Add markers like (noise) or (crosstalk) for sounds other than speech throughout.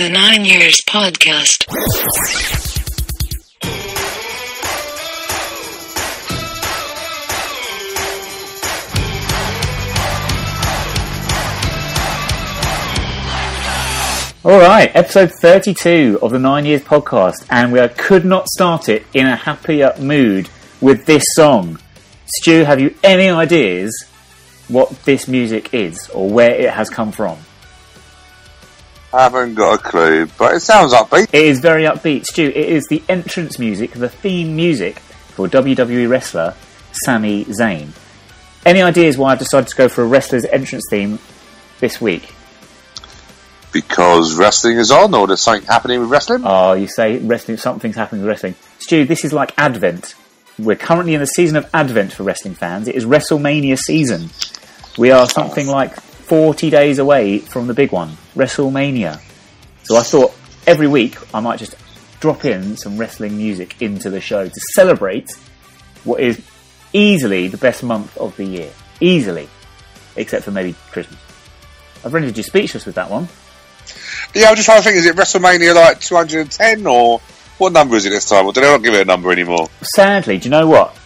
The Nine Years Podcast. All right, episode 32 of the Nine Years podcast, and we could not start it in a happier mood with this song. Stu, have you any ideas what this music is or where it has come from? I haven't got a clue, but it sounds upbeat. It is very upbeat. Stu, it is the entrance music, the theme music for WWE wrestler Sami Zayn. Any ideas why I've decided to go for a wrestler's entrance theme this week? Because wrestling is on, or there's something happening with wrestling? Oh, you say wrestling, something's happening with wrestling. Stu, this is like Advent. We're currently in the season of Advent for wrestling fans. It is WrestleMania season. We are something like 40 days away from the big one, WrestleMania. So I thought every week I might just drop in some wrestling music into the show to celebrate what is easily the best month of the year. Easily. Except for maybe Christmas. I've rendered you speechless with that one. Yeah, I'm just trying to think, is it WrestleMania like 210, or what number is it this time? Or do they not give it a number anymore? Sadly, do you know what?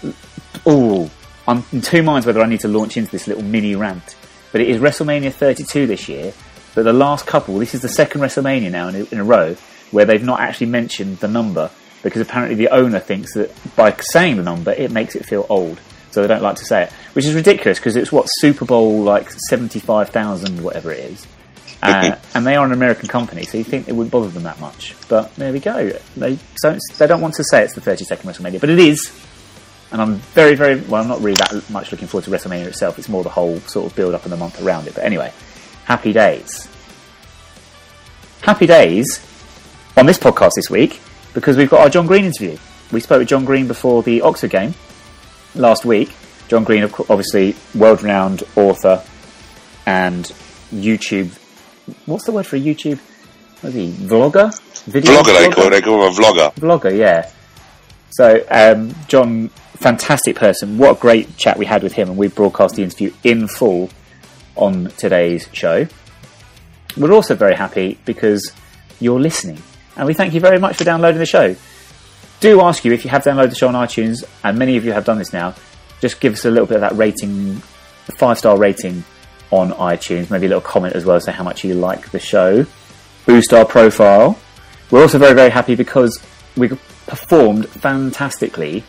Oh, I'm in two minds whether I need to launch into this little mini rant. But it is WrestleMania 32 this year. But the last couple, this is the second WrestleMania now in a, in a row where they've not actually mentioned the number because apparently the owner thinks that by saying the number it makes it feel old. So they don't like to say it, which is ridiculous because it's what Super Bowl like 75,000 whatever it is. (laughs) Uh, and they are an American company, so you think it wouldn't bother them that much. But there we go. They don't. They don't want to say it's the 32nd WrestleMania, but it is. And I'm very, very well. I'm not really that much looking forward to WrestleMania itself. It's more the whole sort of build up in the month around it. But anyway, happy days. Happy days on this podcast this week because we've got our John Green interview. We spoke with John Green before the Oxford game last week. John Green, obviously world-renowned author and YouTube. What's the word for a YouTube? What is he? Vlogger? Video Vlogger, they call it. They call him a vlogger. Vlogger, yeah. So, um, John, fantastic person. What a great chat we had with him, and we broadcast the interview in full on today's show. We're also very happy because you're listening, and we thank you very much for downloading the show. Do ask you if you have downloaded the show on iTunes, and many of you have done this now. Just give us a little bit of that rating, five star rating on iTunes, maybe a little comment as well, say how much you like the show. Boost our profile. We're also very, very happy because we performed fantastically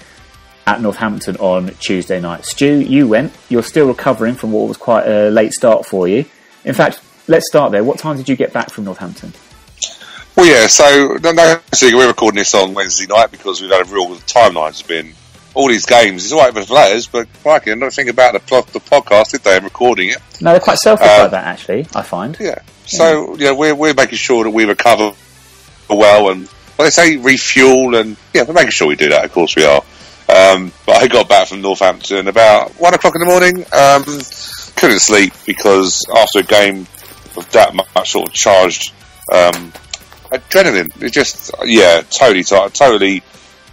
at Northampton on Tuesday night. Stu, you went. You're still recovering from what was quite a late start for you. In fact, let's start there. What time did you get back from Northampton? Well, yeah, so no, no, we're recording this on Wednesday night because we've had a real timeline's been all these games. It's all right with players, but crikey, I don't think about the, the podcast, did they, and recording it. No, they're quite selfish Um, like that, actually, I find. Yeah. So, yeah, we're, we're making sure that we recover well and, well, they say refuel and, yeah, we're making sure we do that, of course we are. Um, but I got back from Northampton about one o'clock in the morning. Um, couldn't sleep because after a game of that much sort of charged um, adrenaline, it just, yeah, totally, totally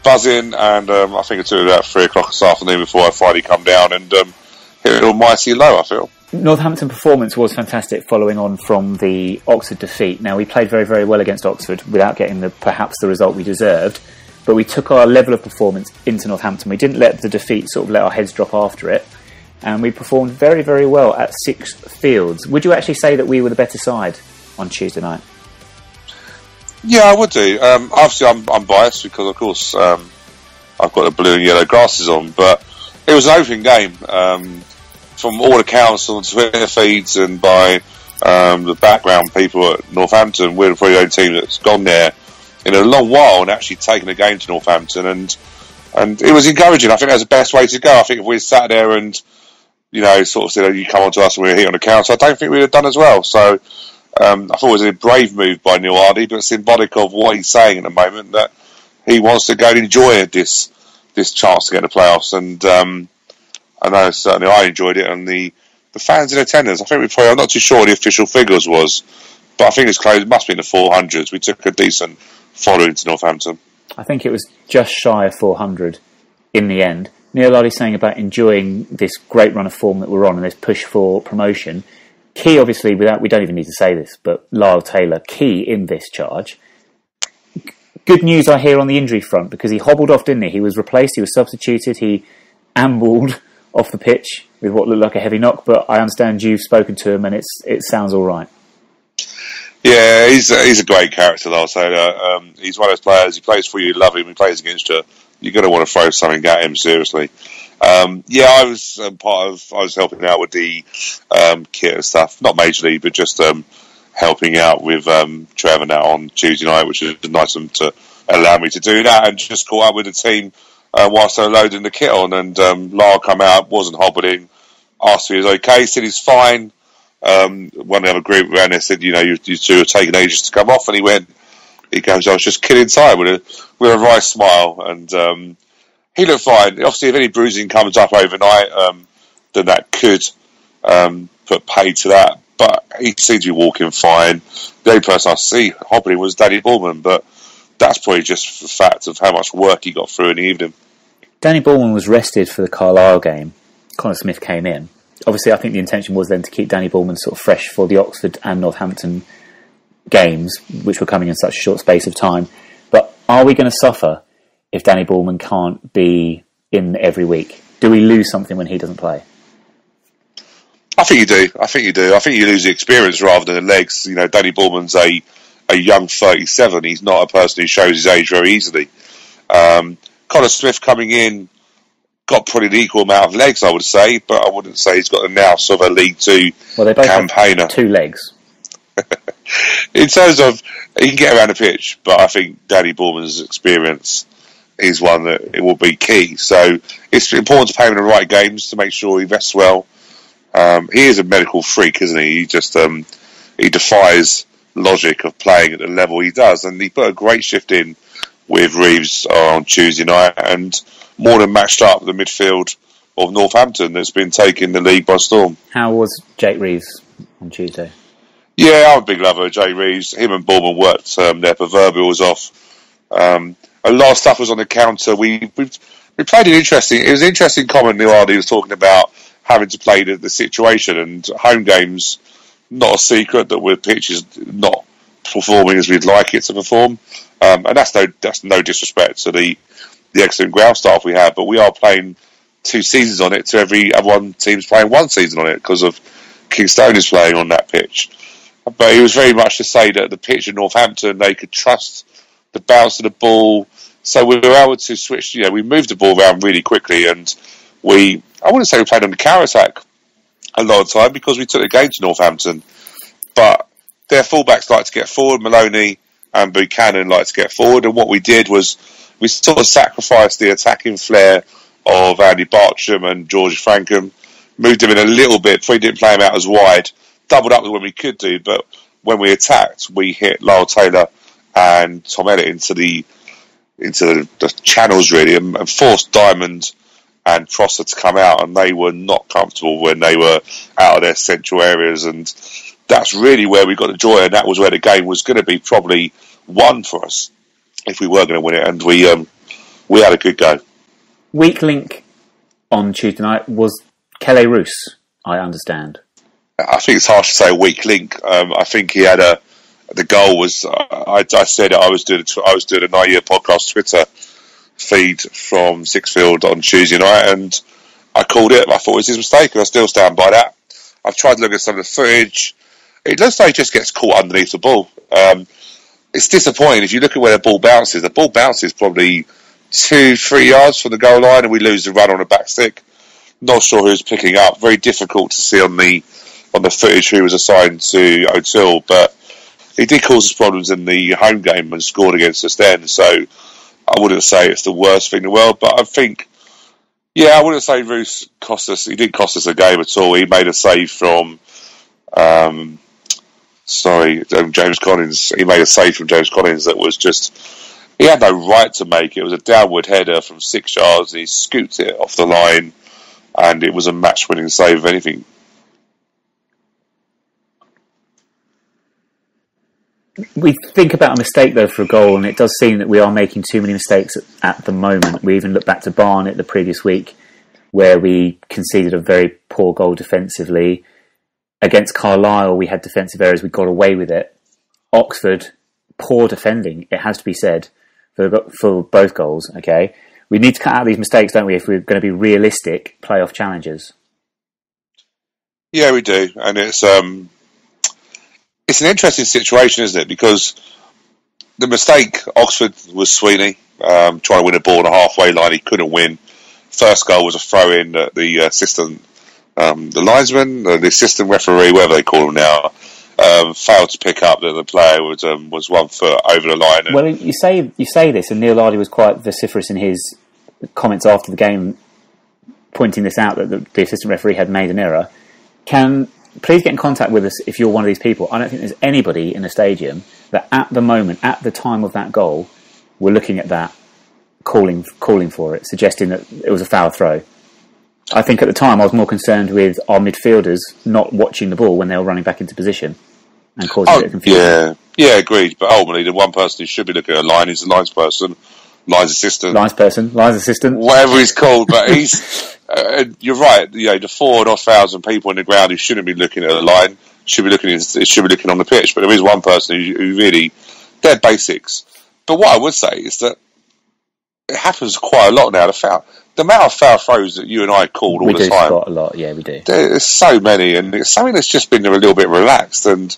buzzing. And um, I think it's about three o'clock this afternoon before I finally come down and um, hit an almighty low, I feel. Northampton performance was fantastic following on from the Oxford defeat. Now we played very very well against Oxford without getting the perhaps the result we deserved, but we took our level of performance into Northampton. We didn't let the defeat sort of let our heads drop after it, and we performed very very well at Sixfields. Would you actually say that we were the better side on Tuesday night? Yeah, I would do. Um, obviously, I'm, I'm biased because, of course, um, I've got the blue and yellow glasses on, but it was an open game. Um, from all accounts on Twitter feeds and by um, the background people at Northampton, we're the only team that's gone there in a long while and actually taken a game to Northampton, and and it was encouraging. I think that's the best way to go. I think if we sat there and you know sort of said, oh, "You come on to us and we're here on the counter," I don't think we'd have done as well. So um, I thought it was a brave move by Neal but symbolic of what he's saying at the moment that he wants to go and enjoy this this chance to get the playoffs. And um, I know certainly I enjoyed it, and the, the fans in attendance. I think we probably I'm not too sure the official figures was, but I think it's close. It must be in the 400s. We took a decent following to Northampton. I think it was just shy of 400 in the end. Neal Ardley saying about enjoying this great run of form that we're on and this push for promotion. key, obviously, without we don't even need to say this, but Lyle Taylor key in this charge. Good news I hear on the injury front because he hobbled off, didn't he? He was replaced. He was substituted. He ambled off the pitch with what looked like a heavy knock. But I understand you've spoken to him, and it's it sounds all right. Yeah, he's a, he's a great character, though. So uh, um, he's one of those players. He plays for you, you love him. He plays against you. You're going to want to throw something at him seriously. Um, yeah, I was um, part of. I was helping out with the um, kit and stuff, not majorly, but just um, helping out with um, Trevor now on Tuesday night, which is nice of them to allow me to do that, and just caught up with the team uh, whilst they were loading the kit on. And um, Lara come out, wasn't hobbling, asked if he was okay, said he's fine. Um, one other group around there said, you know, you, you two are taking ages to come off, and he went. He goes, I was just killing time with a with a right smile, and um, he looked fine. Obviously, if any bruising comes up overnight, um, then that could um, put paid to that. But he seemed to be walking fine. The only person I see hobbling was Dannie Bulman, but that's probably just the fact of how much work he got through in the evening. Dannie Bulman was rested for the Carlisle game. Connor Smith came in. Obviously, I think the intention was then to keep Dannie Bulman sort of fresh for the Oxford and Northampton games, which were coming in such a short space of time. But are we going to suffer if Dannie Bulman can't be in every week? Do we lose something when he doesn't play? I think you do. I think you do. I think you lose the experience rather than the legs. You know, Dannie Bulman's a a young 37. He's not a person who shows his age very easily. Um, Connor Smith coming in got probably an equal amount of legs, I would say, but I wouldn't say he's got the nous of a League Two Well, they both campaigner. have two legs. (laughs) in terms of he can get around the pitch, but I think Dannie Bulman's experience is one that it will be key. So it's important to play him in the right games to make sure he rests well. Um, he is a medical freak, isn't he? He just um, he defies logic of playing at the level he does, and he put a great shift in with Reeves on Tuesday night, and more than matched up the midfield of Northampton that's been taking the league by storm. How was Jake Reeves on Tuesday? Yeah, I'm a big lover of Jay Reeves. Him and Bulman worked um, their proverbials off. Um, a lot of stuff was on the counter. We we, we played an interesting. It was an interesting comment. Neal was talking about having to play the, the situation and home games. Not a secret that we're pitches not performing as we'd like it to perform, um, and that's no that's no disrespect to the the excellent ground staff we have, but we are playing two seasons on it to every other one team's playing one season on it because of Kingstonian is playing on that pitch. But he was very much to say that the pitch in Northampton they could trust the bounce of the ball, so we were able to switch. You know, we moved the ball around really quickly, and we I wouldn't say we played on the counter attack a lot of time because we took the game to Northampton, but their fullbacks like to get forward. Moloney and Buchanan like to get forward, and what we did was we sort of sacrificed the attacking flair of Andy Barcham and George Francomb, moved him in a little bit, we didn't play him out as wide, doubled up with when we could do, but when we attacked, we hit Lyle Taylor and Tom Elliott into the into the, the channels really, and, and forced Diamond and Prosser to come out, and they were not comfortable when they were out of their central areas, and that's really where we got the joy, and that was where the game was going to be probably won for us if we were going to win it, and we um, we had a good go. Weak link on Tuesday night was Kelle Roos, I understand. I think it's harsh to say a weak link. Um, I think he had a the goal was. I, I said I was doing a, I was doing a nine year podcast Twitter feed from Sixfield on Tuesday night, and I called it. I thought it was his mistake, and I still stand by that. I've tried to look at some of the footage. It looks like he just gets caught underneath the ball. Um, it's disappointing if you look at where the ball bounces. The ball bounces probably two, three yards from the goal line, and we lose the run on the back stick. Not sure who's picking up. Very difficult to see on the on the footage who was assigned to O'Toole, but he did cause us problems in the home game and scored against us then. So I wouldn't say it's the worst thing in the world, but I think, yeah, I wouldn't say Roos cost us. He didn't cost us a game at all. He made a save from, um, sorry, um, James Collins. He made a save from James Collins that was just. He had no right to make it. It was a downward header from six yards, and he scooped it off the line, and it was a match-winning save. If anything, We think about a mistake though for a goal, and it does seem that we are making too many mistakes at, at the moment. We even look back to Barnet the previous week, where we conceded a very poor goal defensively. Against Carlisle, we had defensive errors. We got away with it. Oxford, poor defending. It has to be said for for both goals. Okay, we need to cut out these mistakes, don't we? If we're going to be realistic playoff challengers. Yeah, we do, and it's um, it's an interesting situation, isn't it? Because the mistake Oxford was Sweeney um, trying to win a ball on a halfway line. He couldn't win. First goal was a throw in that the assistant, um, the linesman, the assistant referee, whatever they call him now, um, failed to pick up that the player was um, was one foot over the line. well, you say you say this, and Neal Ardley was quite vociferous in his comments after the game, pointing this out that the, the assistant referee had made an error. Can please get in contact with us if you're one of these people. I don't think there's anybody in the stadium that at the moment, at the time of that goal, were looking at that, calling calling for it, suggesting that it was a foul throw. I think at the time I was more concerned with our midfielders not watching the ball when they were running back into position and causing oh, a bit of confusion. Yeah, yeah, agreed. But ultimately, the one person who should be looking at a line is the lines person, lines assistant, lines person, lines assistant, whatever he's called. But he's, (laughs) uh, you're right. You know, the four or thousand people in the ground who shouldn't be looking at the line should be looking It should be looking on the pitch. But there is one person who, who really they're basics. But what I would say is that it happens quite a lot now. The foul, the amount of foul throws that you and I called all we the do time. spot a lot, yeah, we do. There's so many, and it's something that's just been a little bit relaxed. And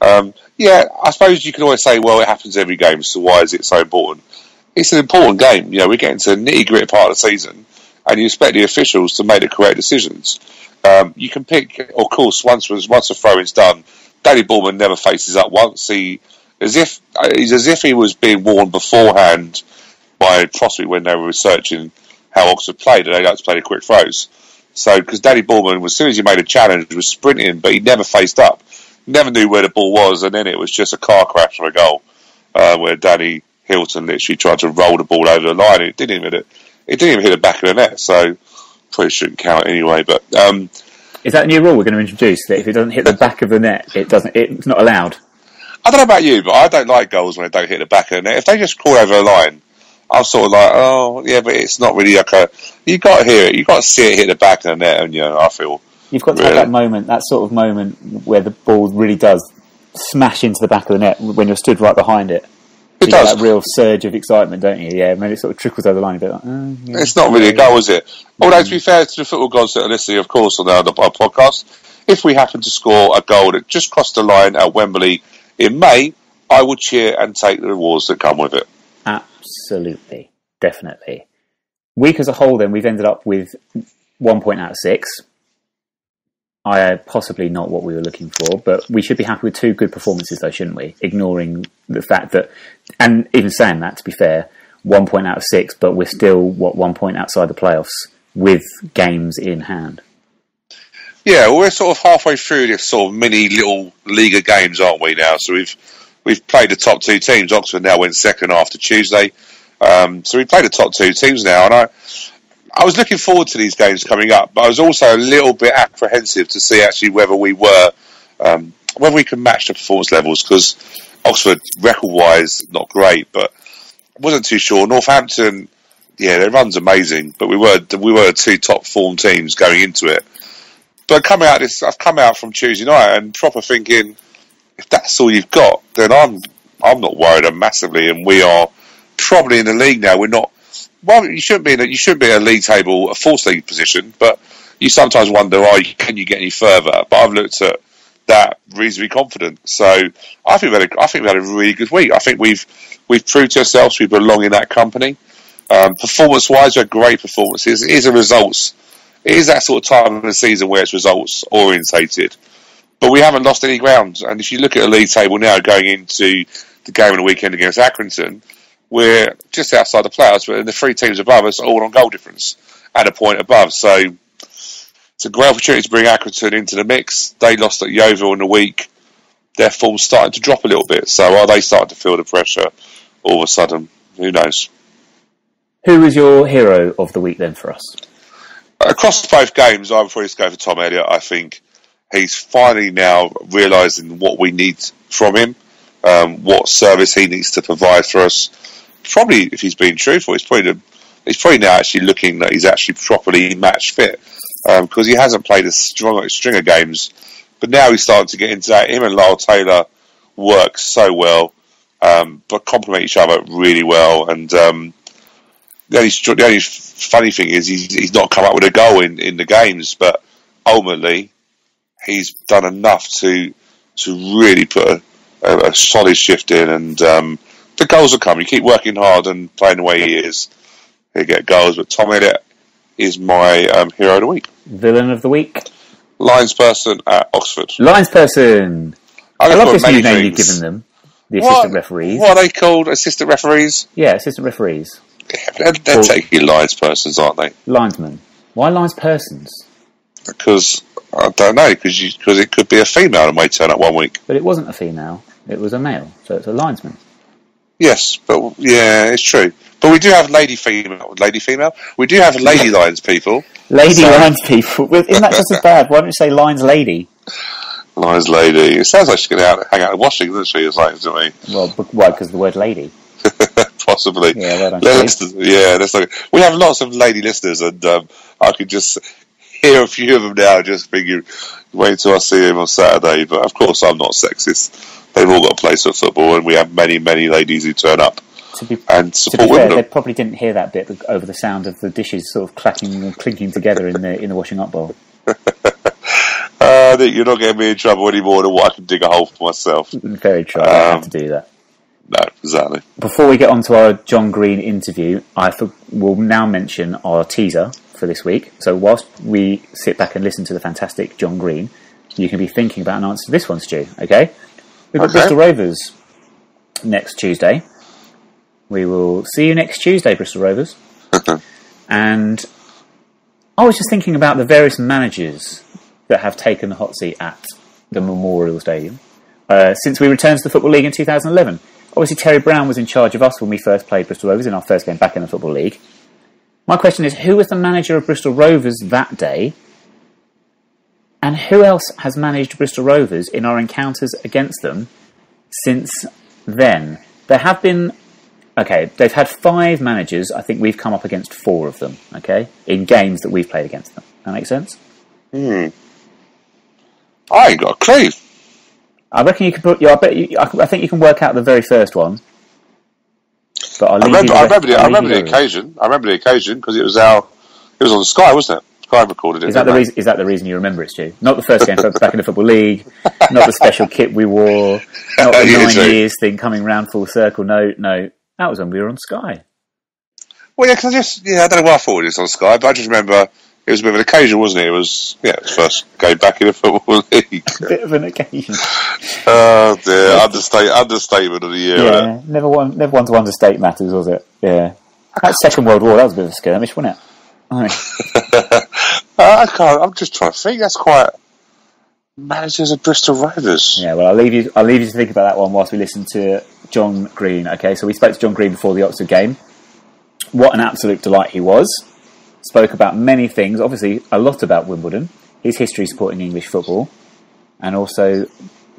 um, yeah, I suppose you can always say, well, it happens every game, so why is it so important? It's an important game. You know, we're getting to the nitty gritty part of the season, and you expect the officials to make the correct decisions. Um, you can pick, of course, once once the throw is done, Dannie Bulman never faces up once. He as if he's as if he was being warned beforehand by possibly when they were researching how Oxford played, and they like to play the quick throws. So, because Dannie Bulman, as soon as he made a challenge, was sprinting, but he never faced up, never knew where the ball was, and then it was just a car crash for a goal, uh, where Danny Hylton literally tried to roll the ball over the line. It didn't even hit it. It didn't even hit the back of the net, so probably shouldn't count anyway. But um, is that a new rule we're going to introduce that if it doesn't hit the back of the net, it doesn't? It's not allowed. I don't know about you, but I don't like goals when they don't hit the back of the net. If they just crawl over a line, I'm sort of like, oh yeah, but it's not really like a. You got to hear it. You got to see it hit the back of the net, and you know, I feel you've got to really. have that moment, that sort of moment where the ball really does smash into the back of the net when you're stood right behind it. It does. that real surge of excitement, don't you? Yeah, maybe it sort of trickles over the line a bit. Like, oh, yeah. It's not really a goal, is it? Although, to be mm. fair to the football gods that are listening, of course, on our, our podcast, if we happen to score a goal that just crossed the line at Wembley in May, I would cheer and take the rewards that come with it. Absolutely. Definitely. Week as a whole, then, we've ended up with one point out of six. I uh, possibly not what we were looking for, but we should be happy with two good performances, though, shouldn't we? Ignoring the fact that, and even saying that, to be fair, one point out of six, but we're still what one point outside the playoffs with games in hand. Yeah, we're sort of halfway through this sort of mini little league of games, aren't we now? So we've we've played the top two teams. Oxford now went second after Tuesday, um, so we played the top two teams now, and I I was looking forward to these games coming up, but I was also a little bit apprehensive to see actually whether we were um, whether we can match the performance levels because Oxford record wise not great, but wasn't too sure. Northampton, yeah, their run's amazing, but we were we were two top form teams going into it. But coming out this, I've come out from Tuesday night and proper thinking, if that's all you've got, then I'm I'm not worried massively, and we are probably in the league now. We're not well, you shouldn't be in a, you shouldn't be in a league table, a fourth league position, but you sometimes wonder, oh, can you get any further? But I've looked at that reasonably confident. So I think we had a, I think we had a really good week. I think we've we've proved to ourselves we belong in that company. Um, performance wise, we had great performances. It is a results. It is that sort of time of the season where it's results orientated. But we haven't lost any ground. And if you look at the league table now, going into the game of the weekend against Accrington, we're just outside the playoffs, but the three teams above us are all on goal difference and a point above. So it's a great opportunity to bring Accrington into the mix. They lost at Yeovil in the week. Their form's starting to drop a little bit. So are they starting to feel the pressure all of a sudden? Who knows? Who is your hero of the week then for us? Across both games, I would probably go for Tom Elliott. I think he's finally now realising what we need from him, um, what service he needs to provide for us probably, if he's being truthful, he's probably the, he's probably now actually looking that he's actually properly match fit because um, he hasn't played a strong string of games but now he's starting to get into that. Him and Lyle Taylor work so well, um, but complement each other really well. And um, the only the only funny thing is he's he's not come up with a goal in, in the games, but ultimately he's done enough to to really put a, a, a solid shift in, and um, the goals will come. You keep working hard and playing the way he is, he'll get goals. But Tom Elliott is my um, hero of the week. Villain of the week, Lions person at Oxford. lines person. I'm I love this new name you've given them. The What, assistant referees. what are they called? Assistant referees? Yeah, assistant referees. They're, they're taking Lions persons, aren't they? Linesmen. Why lines persons? Because I don't know, because because it could be a female that may turn up one week. But it wasn't a female. It was a male. So it's a linesman. Yes, but yeah, it's true. But we do have lady female, lady female. We do have lady (laughs) lions people. Lady So- lines people. Isn't that just as bad? Why don't you say lines lady? Lions lady. It sounds like she's going to hang out in Washington, doesn't she? It's like, to me, Well, b- why? Because the word lady. (laughs) possibly. Yeah, well Let's, yeah, let's look. We have lots of lady listeners, and um, I could just hear a few of them now, just thinking, wait till I see him on Saturday. But of course, I'm not sexist. They've all got a place for football, and we have many, many ladies who turn up To be, and to support be fair, they probably didn't hear that bit over the sound of the dishes sort of clacking and clinking together in the in the washing up bowl. (laughs) Uh, you're not getting me in trouble anymore than what I can dig a hole for myself. Very true. I Um, have to do that. No, exactly. Before we get on to our John Green interview, I will now mention our teaser for this week. So whilst we sit back and listen to the fantastic John Green, you can be thinking about an answer to this one, Stu. Okay, we've got Okay. Bristol Rovers next Tuesday. We will see you next Tuesday, Bristol Rovers. and I was just thinking about the various managers that have taken the hot seat at the Memorial Stadium uh, since we returned to the Football League in 2011. Obviously, Terry Brown was in charge of us when we first played Bristol Rovers in our first game back in the Football League. My question is who was the manager of Bristol Rovers that day? And who else has managed Bristol Rovers in our encounters against them since then? There have been, okay, they've had five managers. I think we've come up against four of them, okay, in games that we've played against them. That makes sense? Hmm. I ain't got a clue. I reckon you could put. Yeah, I bet you. I, I think you can work out the very first one. But I remember, I the remember, the, I remember the occasion. I remember the occasion because it was our, it was on Sky, wasn't it? Sky recorded it. Is that the reason? Is that the reason you remember it, Stu? Not the first game back in the football league, not the special kit we wore, (laughs) not the Yeah, nine true. years thing coming round full circle. No, no, that was when we were on Sky. Well, yeah, because I just, yeah, I don't know why I thought it was on Sky, but I just remember it was a bit of an occasion, wasn't it? It was, yeah, it was first game back in the football (laughs) league. a Bit of an occasion. oh dear, understate, understatement of the year. Yeah, never one, never one to understate matters, was it? Yeah, that Second World War that was a bit of a skirmish, wasn't it? (laughs) Uh, I can't. I'm just trying to think. That's quite managers of Bristol Rovers. Yeah, well, I'll leave you. I'll leave you to think about that one whilst we listen to John Green. Okay, so we spoke to John Green before the Oxford game. What an absolute delight he was. Spoke about many things. Obviously, a lot about Wimbledon, his history supporting English football, and also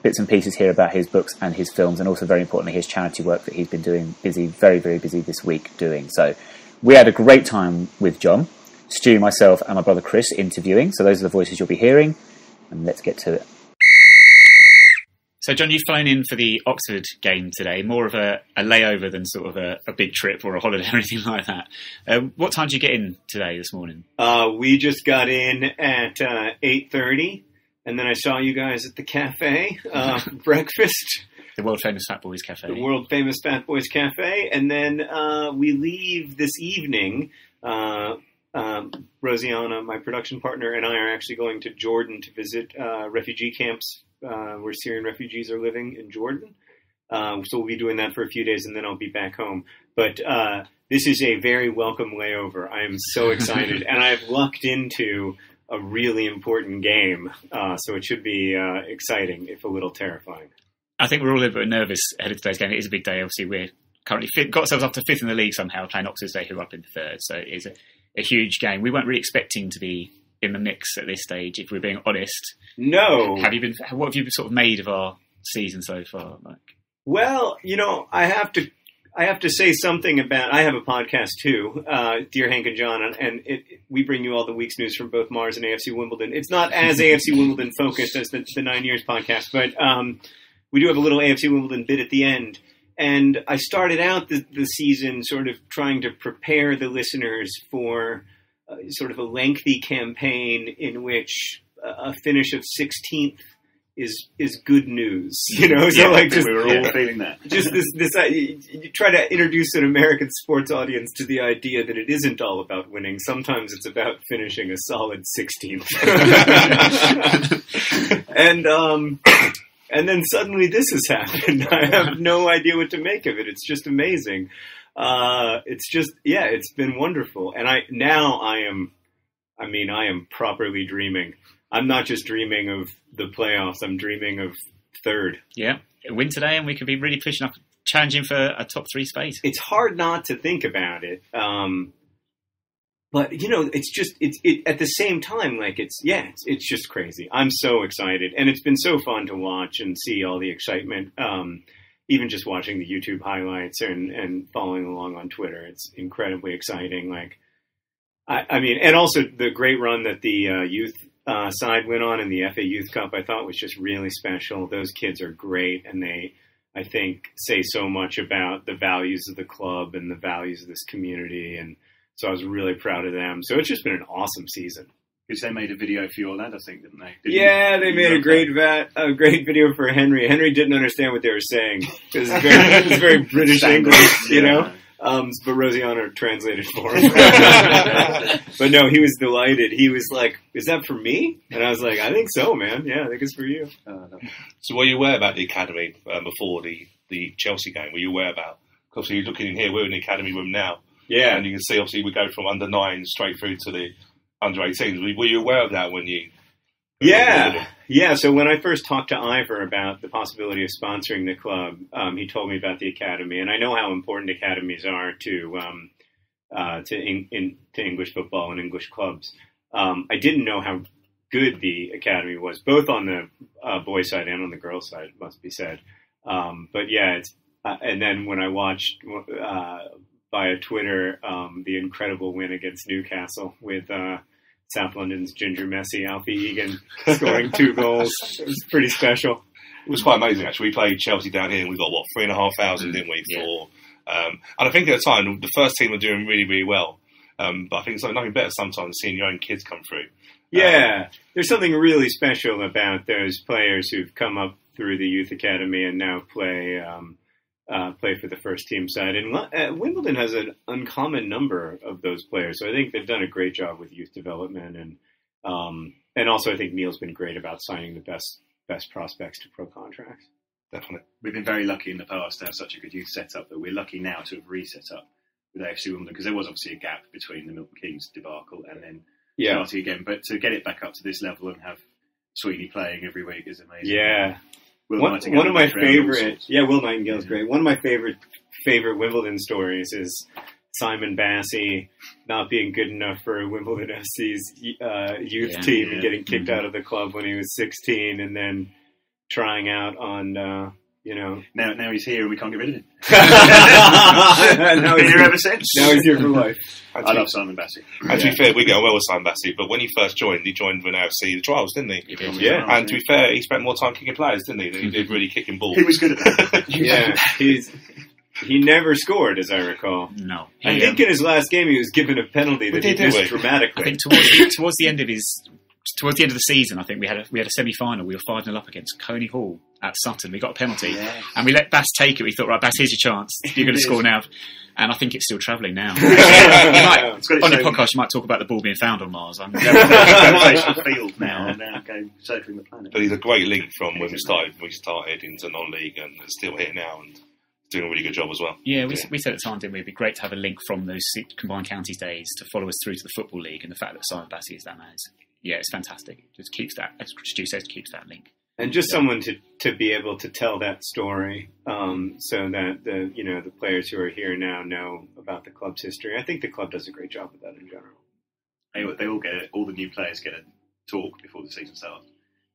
bits and pieces here about his books and his films, and also very importantly his charity work that he's been doing. Busy, very, very busy this week doing. So, we had a great time with John, Stu, myself, and my brother Chris interviewing. So those are the voices you'll be hearing, and let's get to it. So, John, you've flown in for the Oxford game today, more of a, a layover than sort of a, a big trip or a holiday (laughs) or anything like that. Um, what time did you get in today, this morning? Uh, we just got in at uh, eight thirty, and then I saw you guys at the cafe uh, (laughs) breakfast, The world famous Fat Boys Cafe. the world famous Fat Boys Cafe, and then uh, we leave this evening. Um, Rosianna, my production partner, and I are actually going to Jordan to visit uh, refugee camps uh, where Syrian refugees are living in Jordan. Uh, so we'll be doing that for a few days, and then I'll be back home. But uh, this is a very welcome layover. I am so (laughs) excited, and I've lucked into a really important game, uh, so it should be uh, exciting, if a little terrifying. I think we're all a little bit nervous ahead of today's game. It is a big day. Obviously, we're currently fit, got ourselves up to fifth in the league somehow, playing Oxford today, who are up in third. So it is a, a huge game. We weren't really expecting to be in the mix at this stage, if we're being honest. No, Have you been? What have you sort of made of our season so far? Like, Well, you know, I have to I have to say something about. I have a podcast too, uh, Dear Hank and John, and, and it, we bring you all the week's news from both Mars and AFC Wimbledon. It's not as (laughs) AFC Wimbledon focused as the, the Nine Years podcast, but um, we do have a little AFC Wimbledon bit at the end. And I started out the, the season sort of trying to prepare the listeners for uh, sort of a lengthy campaign in which a finish of 16th is is good news. (laughs) You know, so Yeah, like just we were all (laughs) feeling that. just this this uh, you, you try to introduce an American sports audience to the idea that it isn't all about winning. Sometimes it's about finishing a solid 16th. (laughs) and um and then suddenly this has (laughs) happened. I have no idea what to make of it. It's just amazing. Uh it's just yeah, it's been wonderful. And I now I am I mean, I am properly dreaming. I'm not just dreaming of the playoffs. I'm dreaming of third. Yeah, win today, and we could be really pushing up, challenging for a top three space. it's hard not to think about it. Um, but you know, it's just it's it at the same time like it's yeah, it's, it's just crazy. I'm so excited, and it's been so fun to watch and see all the excitement. Um, even just watching the YouTube highlights and and following along on Twitter, it's incredibly exciting. Like, I, I mean, and also the great run that the uh, youth uh, side went on in the FA Youth Cup, I thought was just really special. Those kids are great, and they I think, say so much about the values of the club and the values of this community. And so I was really proud of them. So it's just been an awesome season. Because they made a video for your lad, I think, didn't they? Didn't Yeah, they made a great va- a great video for Henry. Henry didn't understand what they were saying. It was very, it was very (laughs) British. English, you Yeah. know. Um, but Rosianna translated for him. (laughs) but no, he was delighted. He was like, "Is that for me?" And I was like, "I think so, man. Yeah, I think it's for you." Oh, no. So, were you aware about the academy um, before the, the Chelsea game? Were you aware about? Because you're looking in here, we're in the academy room now, Yeah, and you can see obviously we go from under nine straight through to the under 18s. Were- Were you aware of that when you? Yeah, yeah. So when I first talked to Ivor about the possibility of sponsoring the club, um, he told me about the academy, and I know how important academies are to um, uh, to in, in, to English football and English clubs. Um, I didn't know how good the academy was, both on the uh, boys' side and on the girls' side, it must be said. Um, but yeah, it's uh, and then when I watched uh, via Twitter um, the incredible win against Newcastle with. Uh, South London's Ginger Messi, Alfie Egan (laughs) scoring two goals. It was pretty special. It was quite amazing actually. We played Chelsea down here, and we got what three and a half thousand, didn't we? Yeah. For um, and I think at the time the first team were doing really, really well. Um, but I think it's like nothing better sometimes seeing your own kids come through. Yeah, there's something really special about those players who've come up through the youth academy and now play um, uh, play for the first team side. And uh, Wimbledon has an uncommon number of those players, so I think they've done a great job with youth development and um, and also I think Neal's been great about signing the best best prospects to pro contracts. Definitely. We've been very lucky in the past to have such a good youth setup, but we're lucky now to have reset up with AFC Wimbledon because there was obviously a gap between the Milton Keynes debacle and then Yeah, starting again. But to get it back up to this level and have Sweeney playing every week is amazing. yeah. Will one, one of my back around, all favorite, yeah, Will Nightingale's great. One of my favorite favorite Wimbledon stories is Simon Bassey not being good enough for Wimbledon (laughs) FC's uh, youth Yeah, team yeah. and getting kicked Mhm. out of the club when he was 16, and then trying out on, uh, you know, Now, now he's here and we can't get rid of him. (laughs) now, Been he's here here, ever since. now he's here for life. And I to, love Simon Bassey. and to be fair, we get on well with Simon Bassey, but when he first joined, he joined when AFC the trials, didn't he? He. Yeah. And to be fair, he spent more time kicking players, didn't he, than he did really kicking balls. He was good at that. (laughs) Yeah, he's he never scored, as I recall. No, I He, think um, in his last game he was given a penalty that he did, didn't missed dramatically. I think towards the, towards the end of his towards the end of the season, I think we had a, we had a semi final. We were five 0 up against Coney Hall at Sutton. We got a penalty, Yeah. and we let Bass take it. We thought, right, Bass, here's your chance. (laughs) You're going to score is. now. And I think it's still travelling now. (laughs) You might- It's got its on your podcast, you might talk about the ball being found on Mars. I'm, (laughs) gravitational field now and now go circling the planet. But he's a great link from when we started. We started into non-league and is still here now and doing a really good job as well. Yeah, we, we said at the time, didn't we? It'd be great to have a link from those combined counties days to follow us through to the Football League, and the fact that Simon Bassey is that man, is, yeah, it's fantastic. It just keeps that, as Stu says, keeps that link. and just someone to, to be able to tell that story um, so that the you know the players who are here now know about the club's history. I think the club does a great job with that in general. They, all- they all get it. All the new players get a talk before the season starts.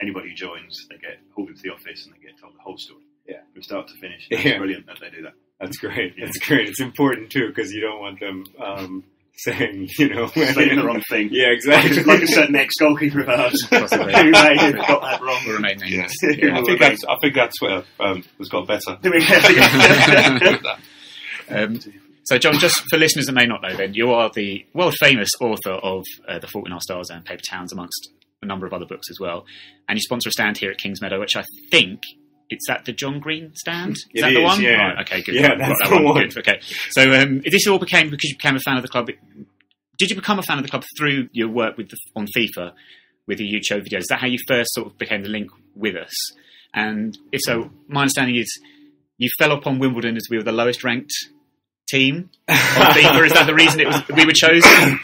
Anybody who joins, they get hauled into the office and they get told the whole story. Yeah. from start to finish. (laughs) It's Yeah. brilliant that they do that. That's great. That's great. It's important too because you don't want them um, saying, (laughs) you know, Saying the wrong thing. Yeah, exactly. like a certain ex-goalkeeper of ours (laughs) who Possibly. may have got that wrong. Will remain nameless. Yeah. I think that's, I think our Twitter um, has got better. Do we have to- (laughs) Um, so, John, just for listeners that may not know, then you are the world famous author of uh, The Fault in Our Stars and Paper Towns, amongst a number of other books as well. And you sponsor a stand here at Kingsmeadow, which I think it's at the John Green stand. Is It that the one? yeah. Right, okay, good. Yeah, that's that the one. Good, okay. So, um, this all became because you became a fan of the club. Did you become a fan of the club through your work with the, on FIFA with your YouTube videos? Is that how you first sort of became the link with us? And if so, my understanding is you fell upon Wimbledon as we were the lowest ranked team on (laughs) FIFA. Is that the reason it was we were chosen?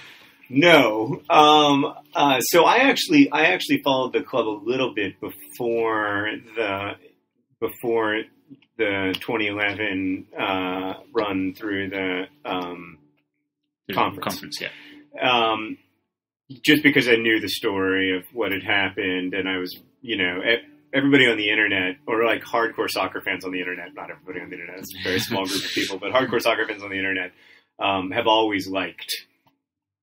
No. Um, uh, so I actually, I actually followed the club a little bit before the before the 2011 uh, run through the um, Conference. Conference, yeah. um, just because I knew the story of what had happened, and I was, you know, everybody on the internet, or like hardcore soccer fans on the internet, not everybody on the internet, it's a very small group of people, but hardcore soccer fans on the internet um, have always liked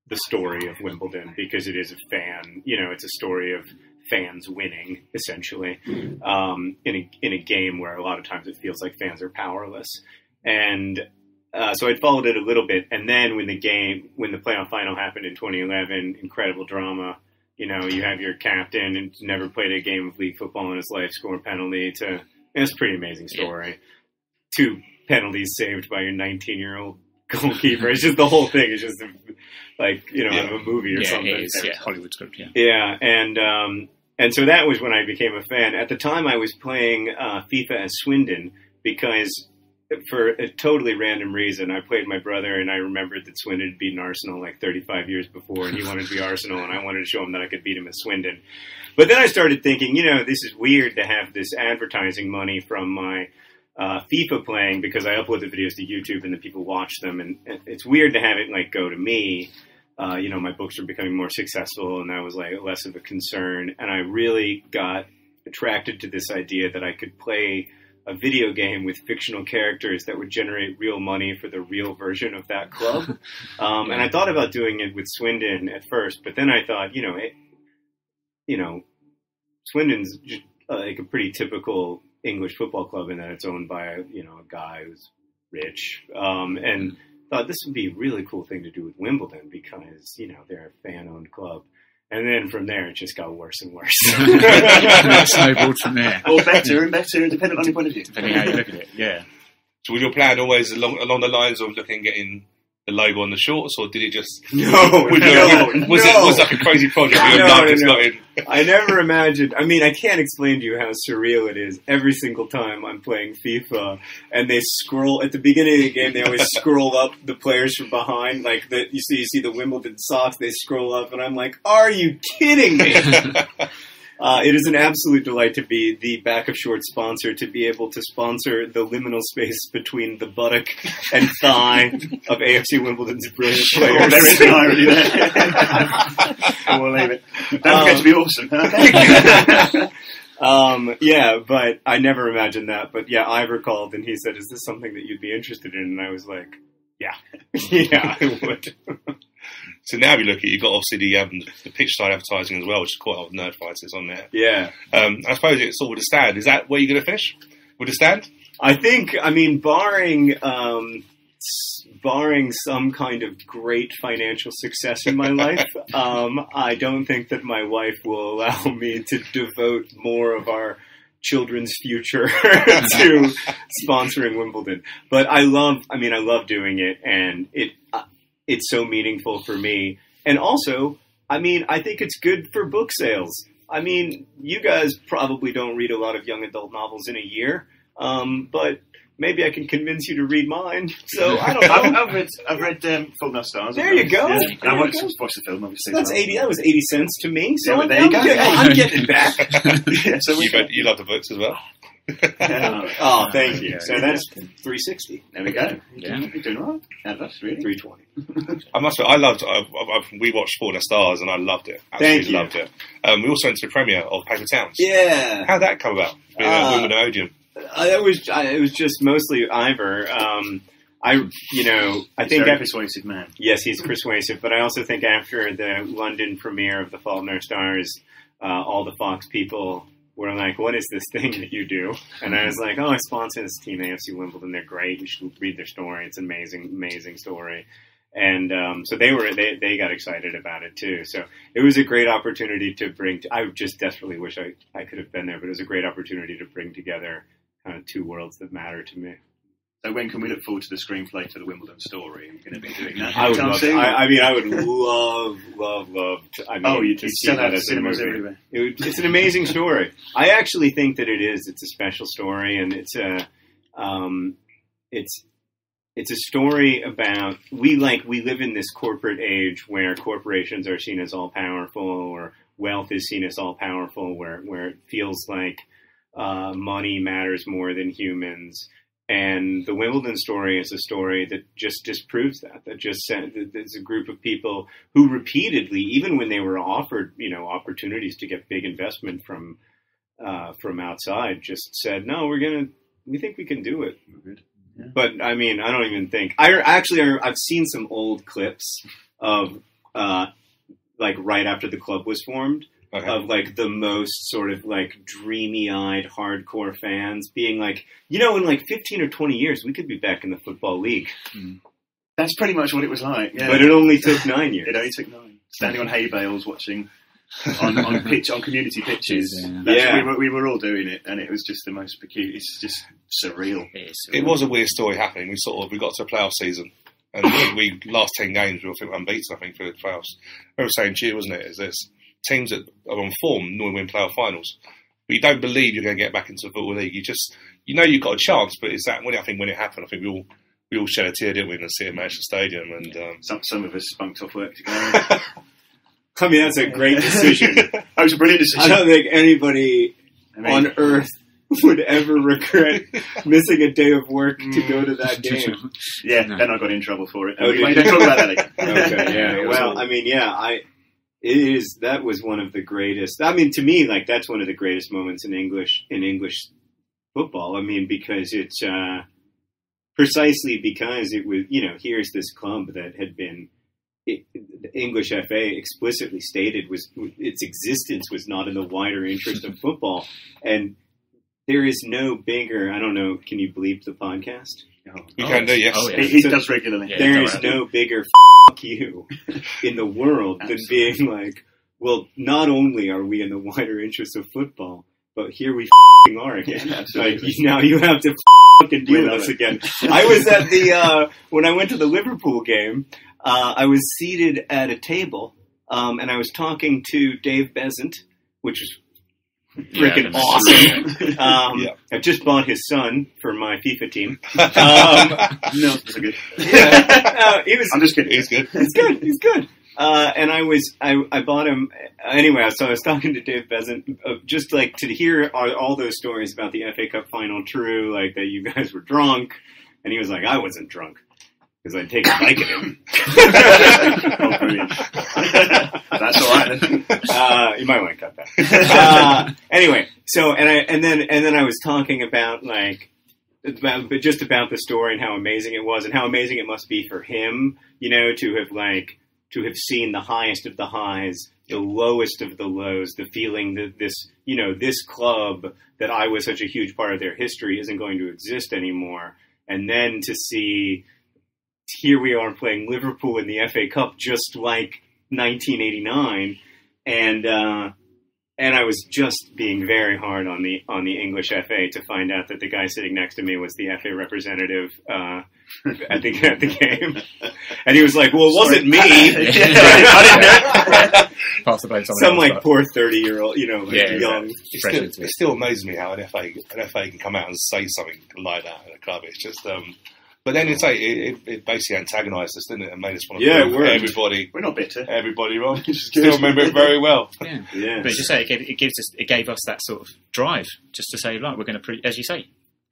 the story of Wimbledon because it is a fan, you know, it's a story of fans winning essentially um, in a in a game where a lot of times it feels like fans are powerless, and uh, so I followed it a little bit, and then when the game, when the playoff final happened in 2011, incredible drama. You know, you have your captain and never played a game of league football in his life score a penalty to. It's a pretty amazing story. Two penalties saved by your 19 year old goalkeeper. It's just the whole thing. It's just like you know, Yeah. out of a movie or Yeah, something. it is. Yeah, Hollywood script. Yeah. Yeah, and um, and so that was when I became a fan. At the time, I was playing uh, FIFA as Swindon because, for a totally random reason, I played my brother, and I remembered that Swindon had beaten Arsenal like 35 years before, and he wanted to be Arsenal, and I wanted to show him that I could beat him at Swindon. But then I started thinking, you know, this is weird to have this advertising money from my uh, FIFA playing because I upload the videos to YouTube and the people watch them, and it's weird to have it like go to me uh, you know, my books are becoming more successful, and that was like less of a concern. And I really got attracted to this idea that I could play a video game with fictional characters that would generate real money for the real version of that club. (laughs) um, and I thought about doing it with Swindon at first, but then I thought, you know, it, you know, Swindon's just, uh, like a pretty typical English football club and that it's owned by you know a guy who's rich, um, and thought this would be a really cool thing to do with Wimbledon because you know they're a fan-owned club. And then from there, it just got worse and worse. (laughs) Snowballed from there. or better and better, depending on your point of view. Depending how you look at it. Yeah. So was your plan always along along the lines of looking at getting the logo on the shorts, or did it just (laughs) no, (laughs) was, no, it, was no. it was it like a crazy project? (laughs) No, no. I never imagined. I mean, I can't explain to you how surreal it is every single time I'm playing FIFA, and they scroll at the beginning of the game. They always scroll up the players from behind, like the you see you see the Wimbledon socks. They scroll up, and I'm like, "Are you kidding me?" Uh, it is an absolute delight to be the back of short sponsor, to be able to sponsor the liminal space between the buttock and thigh of AFC Wimbledon's brilliant players. there is an irony there. (laughs) I will leave it. Don't Um, forget to be awesome. (laughs) Um, yeah, but I never imagined that. But yeah, Ivor called and he said, "Is this something that you'd be interested in?" And I was like, "Yeah, (laughs) yeah, I (laughs) would." (laughs) So now you look at you've got obviously the um, the pitch side advertising as well, which is quite a lot of Nerdfighters on there. yeah, Um, I suppose it's all with a stand. Is that where you're going to finish? With a stand? I think. I mean, barring um, barring some kind of great financial success in my life, um, I don't think that my wife will allow me to devote more of our children's future (laughs) (laughs) to sponsoring Wimbledon. But I love. I mean, I love doing it, and it uh, it's so meaningful for me. And also, I mean, I think it's good for book sales. I mean, you guys probably don't read a lot of young adult novels in a year, um, but maybe I can convince you to read mine. So (laughs) I don't I've, know. I've read, I've read um, Fault in Our Stars. There you go. Yeah. There And I you watched, go. watched the film, obviously. That's eighty. That was eighty cents to me. So Yeah, I'm, but there you I'm go. getting, I'm getting back. (laughs) yeah, so You, read, you love the books as well. Yeah. (laughs) Oh, thank you. Yeah, So yeah. that's three sixty. there we go. Yeah. You're doing all right. Yeah, that's really. Three twenty. I must say, I loved. I, I, I- we watched Sport and Stars, and I loved it. Thank Absolutely you. loved it. Um, we also went to the premiere of Paper Towns. Yeah. How'd that come about? Being Uh, a Wimbledon Odeon. It was I, it was just mostly Ivor. Um, I you know I He's think very that, persuasive man. yes he's persuasive, but I also think after the London premiere of The Fault in Our Stars, uh, all the Fox people were like, "What is this thing that you do?" And I was like, "Oh, I sponsor this team, AFC Wimbledon. They're great. You should read their story. It's an amazing, amazing story." And um, so they were they, they got excited about it too. So it was a great opportunity to bring. I just desperately wish I, I could have been there, but it was a great opportunity to bring together kind of two worlds that matter to me. So when can we look forward to the screenplay for the Wimbledon story? You going to be doing that? (laughs) I would love. I, I mean, I would love, love, love. To, I mean, oh, you to you'd see that as a cinemas movie. everywhere. It would, it's an amazing story. I actually think that it is. It's a special story, and it's a, um, it's, it's a story about we like we live in this corporate age where corporations are seen as all powerful, or wealth is seen as all powerful, where where it feels like uh, money matters more than humans. And the Wimbledon story is a story that just disproves that. That just said that there's a group of people who repeatedly, even when they were offered, you know, opportunities to get big investment from uh, from outside, just said, "No, we're gonna. We think we can do it." Yeah. But I mean, I don't even think. I actually, I've seen some old clips of uh, like right after the club was formed, Okay. of like the most sort of like dreamy eyed hardcore fans being like, you know, in like 15 or 20 years, we could be back in the football league. Hmm. That's pretty much what it was like. Yeah. But it only took (laughs) nine years. It only took nine. Standing on hay bales, watching (laughs) on, on pitch on community pitches. Yeah. That's- Yeah. we, were, we were all doing it, and it was just the most peculiar. It's just surreal. It was a weird story happening. We sort of we got to a playoff season, and we, we last ten games we were I think, unbeaten. I think for the playoffs. I remember saying to you, wasn't it? Is there's teams that are on form normally win playoff finals, but you don't believe you're going to get back into the football league. You just you know you've got a chance, but it's that when I think when it happened, I think we all we all shed a tear, didn't we, in the City of Manchester Stadium, and um, Some some of us spunked off work to go. I mean, that's a great decision. (laughs) that was a brilliant decision. I don't think anybody I mean, on earth would ever regret (laughs) missing a day of work to go to that game. yeah, No. then I got in trouble for it. Oh, Anyway, did don't talk about that. Again. (laughs) okay, yeah. Well, I mean, yeah, I it is that was one of the greatest. I mean, to me, like that's one of the greatest moments in English in English football. I mean, because it's uh, precisely because it was you know here's this club that had been. It, the English FA explicitly stated was its existence was not in the wider interest of football, and there is no bigger. I don't know. Can you believe the podcast? You can do yes. Oh, yeah. he, he So- does regularly. Yeah, there go no bigger (laughs) fuck you in the world than being like, well, not only are we in the wider interest of football, but here we fing are again. Yeah, like you- now you have to fucking deal with us it. again. I was at the uh, when I went to the Liverpool game. Uh, I was seated at a table, um, and I was talking to Dave Beasant, which was freaking Yeah, awesome. (laughs) Um, Yeah. I've just bought his son for my FIFA team. (laughs) Um, no, it's good. (laughs) yeah, uh, he was I'm just kidding. He's good. He's good. He's good. Uh, and I was I, I bought him anyway. So I was talking to Dave Beasant, uh, just like to hear all, all those stories about the FA Cup final true, like that you guys were drunk, and he was like, I wasn't drunk because I'd take a bike at him. (laughs) That's all right then. uh, you might want to cut that. Uh, (laughs) anyway, so and I and then and then I was talking about like about, but just about the story and how amazing it was and how amazing it must be for him, you know, to have like to have seen the highest of the highs, the lowest of the lows, the feeling that this, you know, this club that I was such a huge part of their history isn't going to exist anymore, and then to see here we are playing Liverpool in the FA Cup just like 1989, and uh, and I was just being very hard on the on the English FA to find out that the guy sitting next to me was the FA representative uh, at the (laughs) at the game, and he was like, "Well, it wasn't me." (laughs) I (laughs) Pass the blame to someone Some like but- poor thirty year old, you know, like Yeah, young. It still, it it. still amazes me how an FA an FA can come out and say something like that in a club. It's just, um, but then it's like it, it, it basically antagonised us, didn't it, and made us want to Yeah, prove everybody We're not bitter. everybody wrong. (laughs) It's Still good. remember it very well. (laughs) Yeah. Yeah, But just say it, gave, it gives us it gave us that sort of drive just to say right we're going to pre- as you say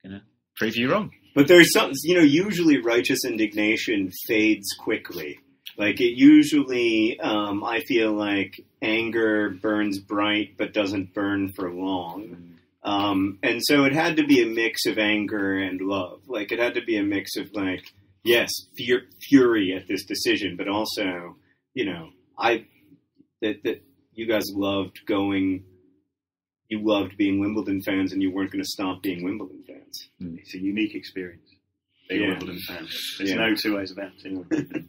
going to prove you wrong. But there's some, you know, usually righteous indignation fades quickly. Like it usually, um, I feel like anger burns bright but doesn't burn for long. Um, and so it had to be a mix of anger and love. Like it had to be a mix of like, yes, fear, fury at this decision, but also, you know, I that that you guys loved going. You loved being Wimbledon fans, and you weren't going to stop being Wimbledon fans. It's a unique experience. Being Yeah. Wimbledon fan. There's Yeah. no two ways about it.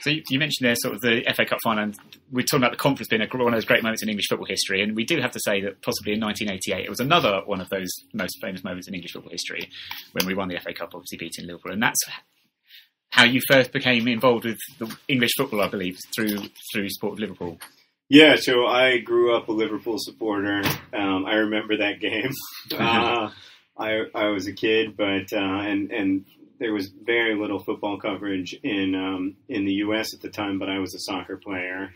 So you, you mentioned there sort of the FA Cup final, and we're talking about the conference being a, one of those great moments in English football history, and we do have to say that possibly in 1988 it was another one of those most famous moments in English football history when we won the FA Cup, obviously beating Liverpool, and that's how you first became involved with the English football, I believe, through through support of Liverpool. Yeah, so I grew up a Liverpool supporter. Um, I remember that game. (laughs) Uh, I I was a kid, but uh, and and there was very little football coverage in um, in the U.S. at the time. But I was a soccer player,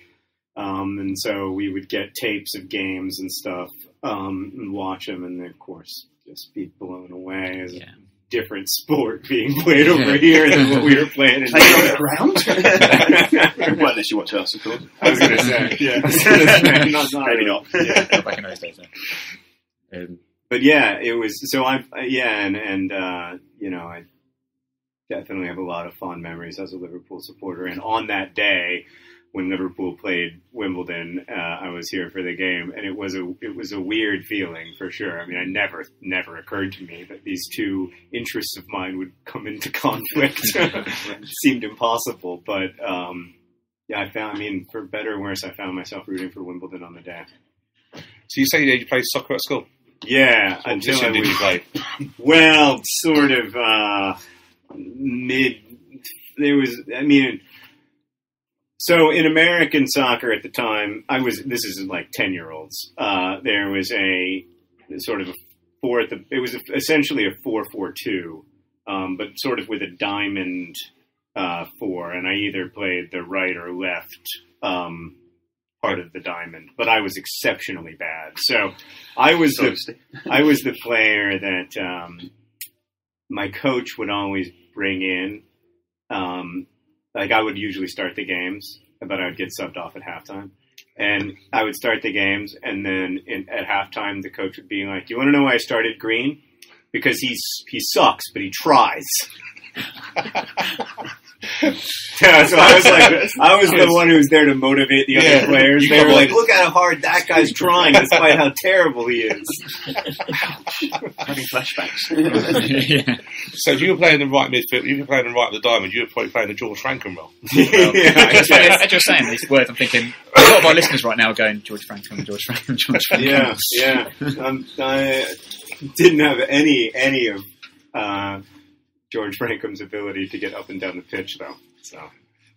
um, and so we would get tapes of games and stuff um, and watch them, and then of course just be blown away as Yeah. a different sport being played over (laughs) here than what we were playing in. Are you on the ground? (laughs) well, unless you watch us, of course. I was going to say, yeah, I was gonna say, not, not Maybe really. not. Yeah, back in those days. no. Um, but yeah, it was so I yeah, and and uh, you know I definitely have a lot of fond memories as a Liverpool supporter. And on that day when Liverpool played Wimbledon, uh, I was here for the game, and it was a it was a weird feeling for sure. I mean, I never never occurred to me that these two interests of mine would come into (laughs) conflict. it (laughs) seemed impossible, but. Um, yeah, I found. I mean, for better or worse, I found myself rooting for Wimbledon on the day. So you say you played soccer at school? Yeah, What until I position did you was play? (laughs) well, sort of uh, mid. There was, I mean, so in American soccer at the time, I was. This is like ten year olds. Uh, there was a sort of a fourth. It was essentially a four four two, um, but sort of with a diamond uh, four, and I either played the right or left. Um, Part of the diamond, but I was exceptionally bad. So I was the I was the player that um, my coach would always bring in. Um, like I would usually start the games, but I would get subbed off at halftime. And I would start the games, and then in, at halftime, the coach would be like, "Do you want to know why I started Green? Because he's he sucks, but he tries." (laughs) (laughs) yeah, so I was like, I was the one who was there to motivate the Yeah. other players. They were like, on. "Look how hard that guy's trying, despite how (laughs) terrible he is." (laughs) Having flashbacks. yeah. So if you were playing the right midfield, if you were playing the right of the diamond, you were probably playing the George Francomb role. yeah, As you're- as you're saying these words, I'm thinking a lot of our listeners right now are going George Francomb, George Francomb, George Francomb. yeah, yeah. Um, I didn't have any any of uh, George Francomb's ability to get up and down the pitch, though. So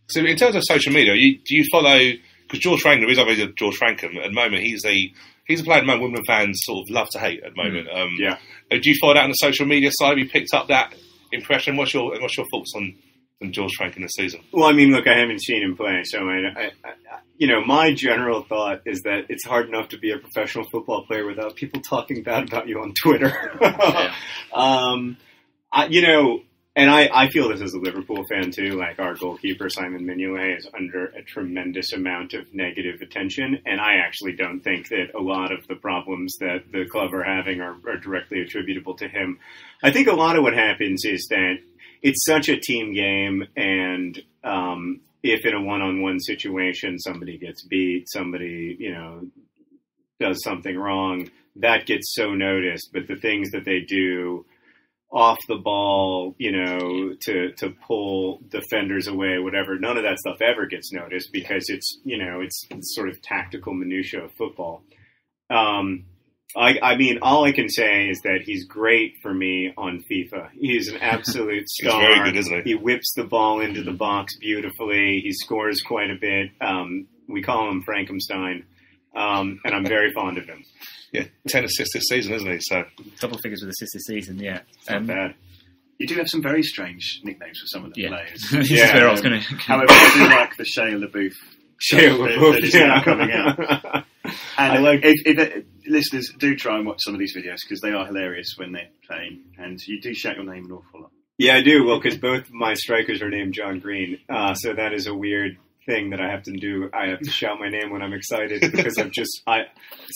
So in terms of social media, you, do you follow? Because George Francomb is obviously George Francomb at the moment. He's a he's a player at the moment Wimbledon fans sort of love to hate at the moment. Um, yeah. uh, Do you follow that on the social media side? Have you picked up that impression? What's your what's your thoughts on, on George Francomb this season? Well, I mean, look, I haven't seen him play, so I, I, I, you know, my general thought is that it's hard enough to be a professional football player without people talking bad about you on Twitter. (laughs) um, I, you know, and I, I feel this as a Liverpool fan too. Like our goalkeeper Simon Mignolet is under a tremendous amount of negative attention, and I actually don't think that a lot of the problems that the club are having are, are directly attributable to him. I think a lot of what happens is that it's such a team game, and um, if in a one-on-one situation somebody gets beat, somebody you know does something wrong, that gets so noticed. But the things that they do off the ball, you know, to to pull defenders away, whatever, none of that stuff ever gets noticed because it's you know it's, it's sort of tactical minutia of football. Um, I, I mean, all I can say is that he's great for me on FIFA. He's an absolute (laughs) He's star. very good, isn't he? He whips the ball into the box beautifully. He scores quite a bit. Um, we call him Frankenstein, um, and I'm very fond of him. (laughs) Yeah, ten assists this season, isn't he? So Double figures with assists this season, yeah. Not Um, bad. You do have some very strange nicknames for some of the yeah. players. (laughs) Yeah, where I was um, going to. However, I do like the Shia LaBeouf. Shia that- LaBeouf, that is yeah. now coming out. (laughs) And like- if, if uh, listeners do try and watch some of these videos because they are hilarious when they're playing, and you do shout your name an awful lot. Yeah, I do. Well, because both my strikers are named John Green, uh, so that is a weird thing that I have to do. I have to shout my name when I'm excited because I'm just I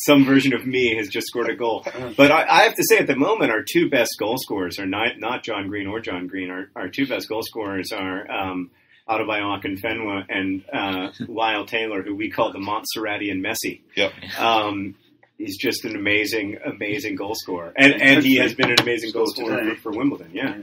some version of me has just scored a goal. But I, I have to say, at the moment, our two best goal scorers are not not John Green or John Green. Our our two best goal scorers are. Um, Akinfenwa and uh, Lyle Taylor, who we call the Montserratian Messi. Yep. Um, he's just an amazing, amazing goal scorer, and and he has been an amazing goal scorer for, for Wimbledon. Yeah.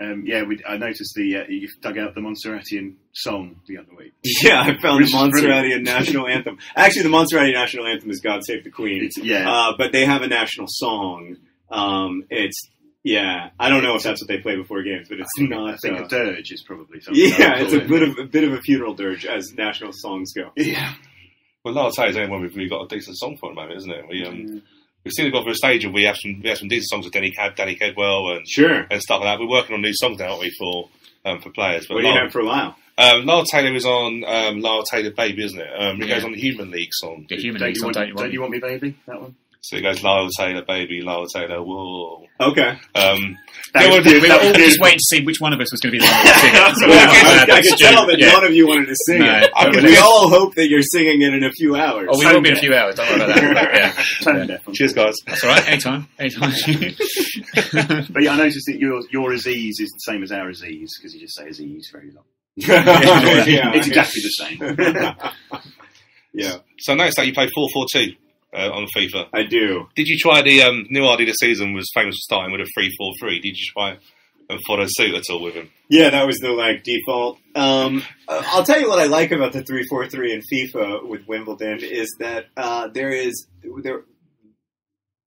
Um, yeah, we, I noticed the uh, you dug out the Montserratian song the other week. (laughs) Yeah, I found Which the is. Montserratian (laughs) national anthem. Actually, the Montserratian national anthem is "God Save the Queen," It's, yeah, uh, but they have a national song. Um, it's yeah, I don't know if that's what they play before games, but it's I think, not. I think uh, a dirge is probably something. yeah, it's call a it. bit of a bit of a funeral dirge as national songs go. yeah. Well, Lyle Taylor's the only one we've really got a decent song for at the moment, isn't it? We um, we've seen it got through a stage of we have some we have some decent songs with Danny Cad, Danny Kedwell and Sure. and stuff like that. We're working on new songs now, aren't we, for um, for players? But What do you Lyle, have for a while? um, Lyle Taylor is on um, Lyle Taylor Baby, isn't it? Um, it goes on the Human League song. The human Don't league you, song, want, don't you want? don't you want me, baby? That one. So it goes Lyle Taylor Baby, Lyle Taylor, whoa. Okay. Um, That was we were all just waiting to see which one of us was going to be the one to sing it. (laughs) So Well, we I, were glad I that could Stu- tell that yeah. none of you wanted to sing No. it. Could we all hope that you're singing it in a few hours. Oh, we will be in a few hours. Don't worry about that. But, (laughs) yeah. Tone cheers, guys. That's all right. Anytime. Anytime. (laughs) But yeah, I noticed that your your Azeez is the same as our Azeez because you just say Azeez very long. yeah. it's exactly the same. yeah, So I noticed that you play 4 4 2 uh, on FIFA. I do. Did you try the um, Neal Ardley this season was famous for starting with a 3 4 3? Did you try and follow suit at all with him? Yeah, that was the like default. Um, uh, I'll tell you what I like about the three four three in FIFA with Wimbledon is that uh, there is there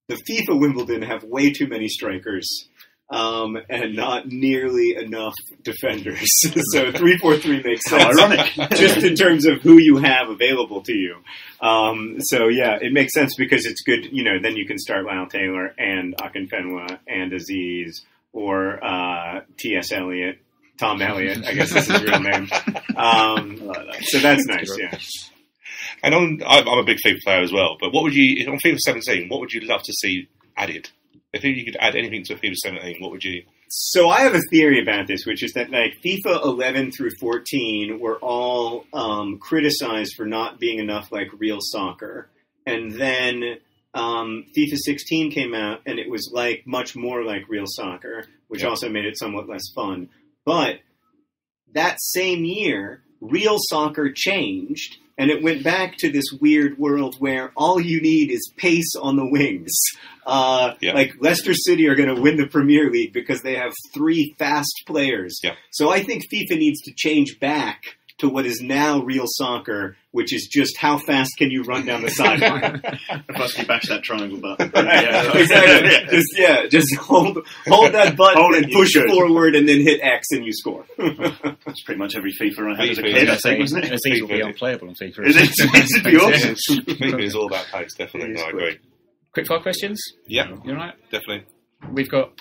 the FIFA Wimbledon have way too many strikers. Um, and not nearly enough defenders. (laughs) so three four three makes sense. ironic. (laughs) just in terms of who you have available to you. Um, so yeah, it makes sense because it's good. You know, then you can start Lyle Taylor and Akinfenwa and Azeez or uh, T.S. Eliot, Tom Elliott. I guess is his real name. (laughs) Um, so that's nice. Yeah. And on, I'm I'm a big FIFA player as well, but what would you, on FIFA 17, what would you love to see added? If you could add anything to FIFA 17, what would you? So I have a theory about this, which is that like FIFA 11 through 14 were all um, criticized for not being enough like real soccer, and then um, FIFA 16 came out and it was like much more like real soccer, which Yeah. also made it somewhat less fun. But that same year, real soccer changed. And it went back to this weird world where all you need is pace on the wings. Uh, Yeah. Like Leicester City are going to win the Premier League because they have three fast players. Yeah. So I think FIFA needs to change back to what is now real soccer, which is just how fast can you run down the sideline. Plus, you bash that triangle button. (laughs) Right. Yeah. (laughs) exactly. Just yeah, just hold hold that button Hold and push should. forward, and then hit X, and you score. (laughs) That's pretty much every FIFA I had as a kid. I think, wasn't it? Azeez will be unplayable on FIFA. Is it? It'd be awesome. FIFA is all about pace, definitely. No, I quick. agree. Quick fire questions. Yeah, you're right. definitely. We've got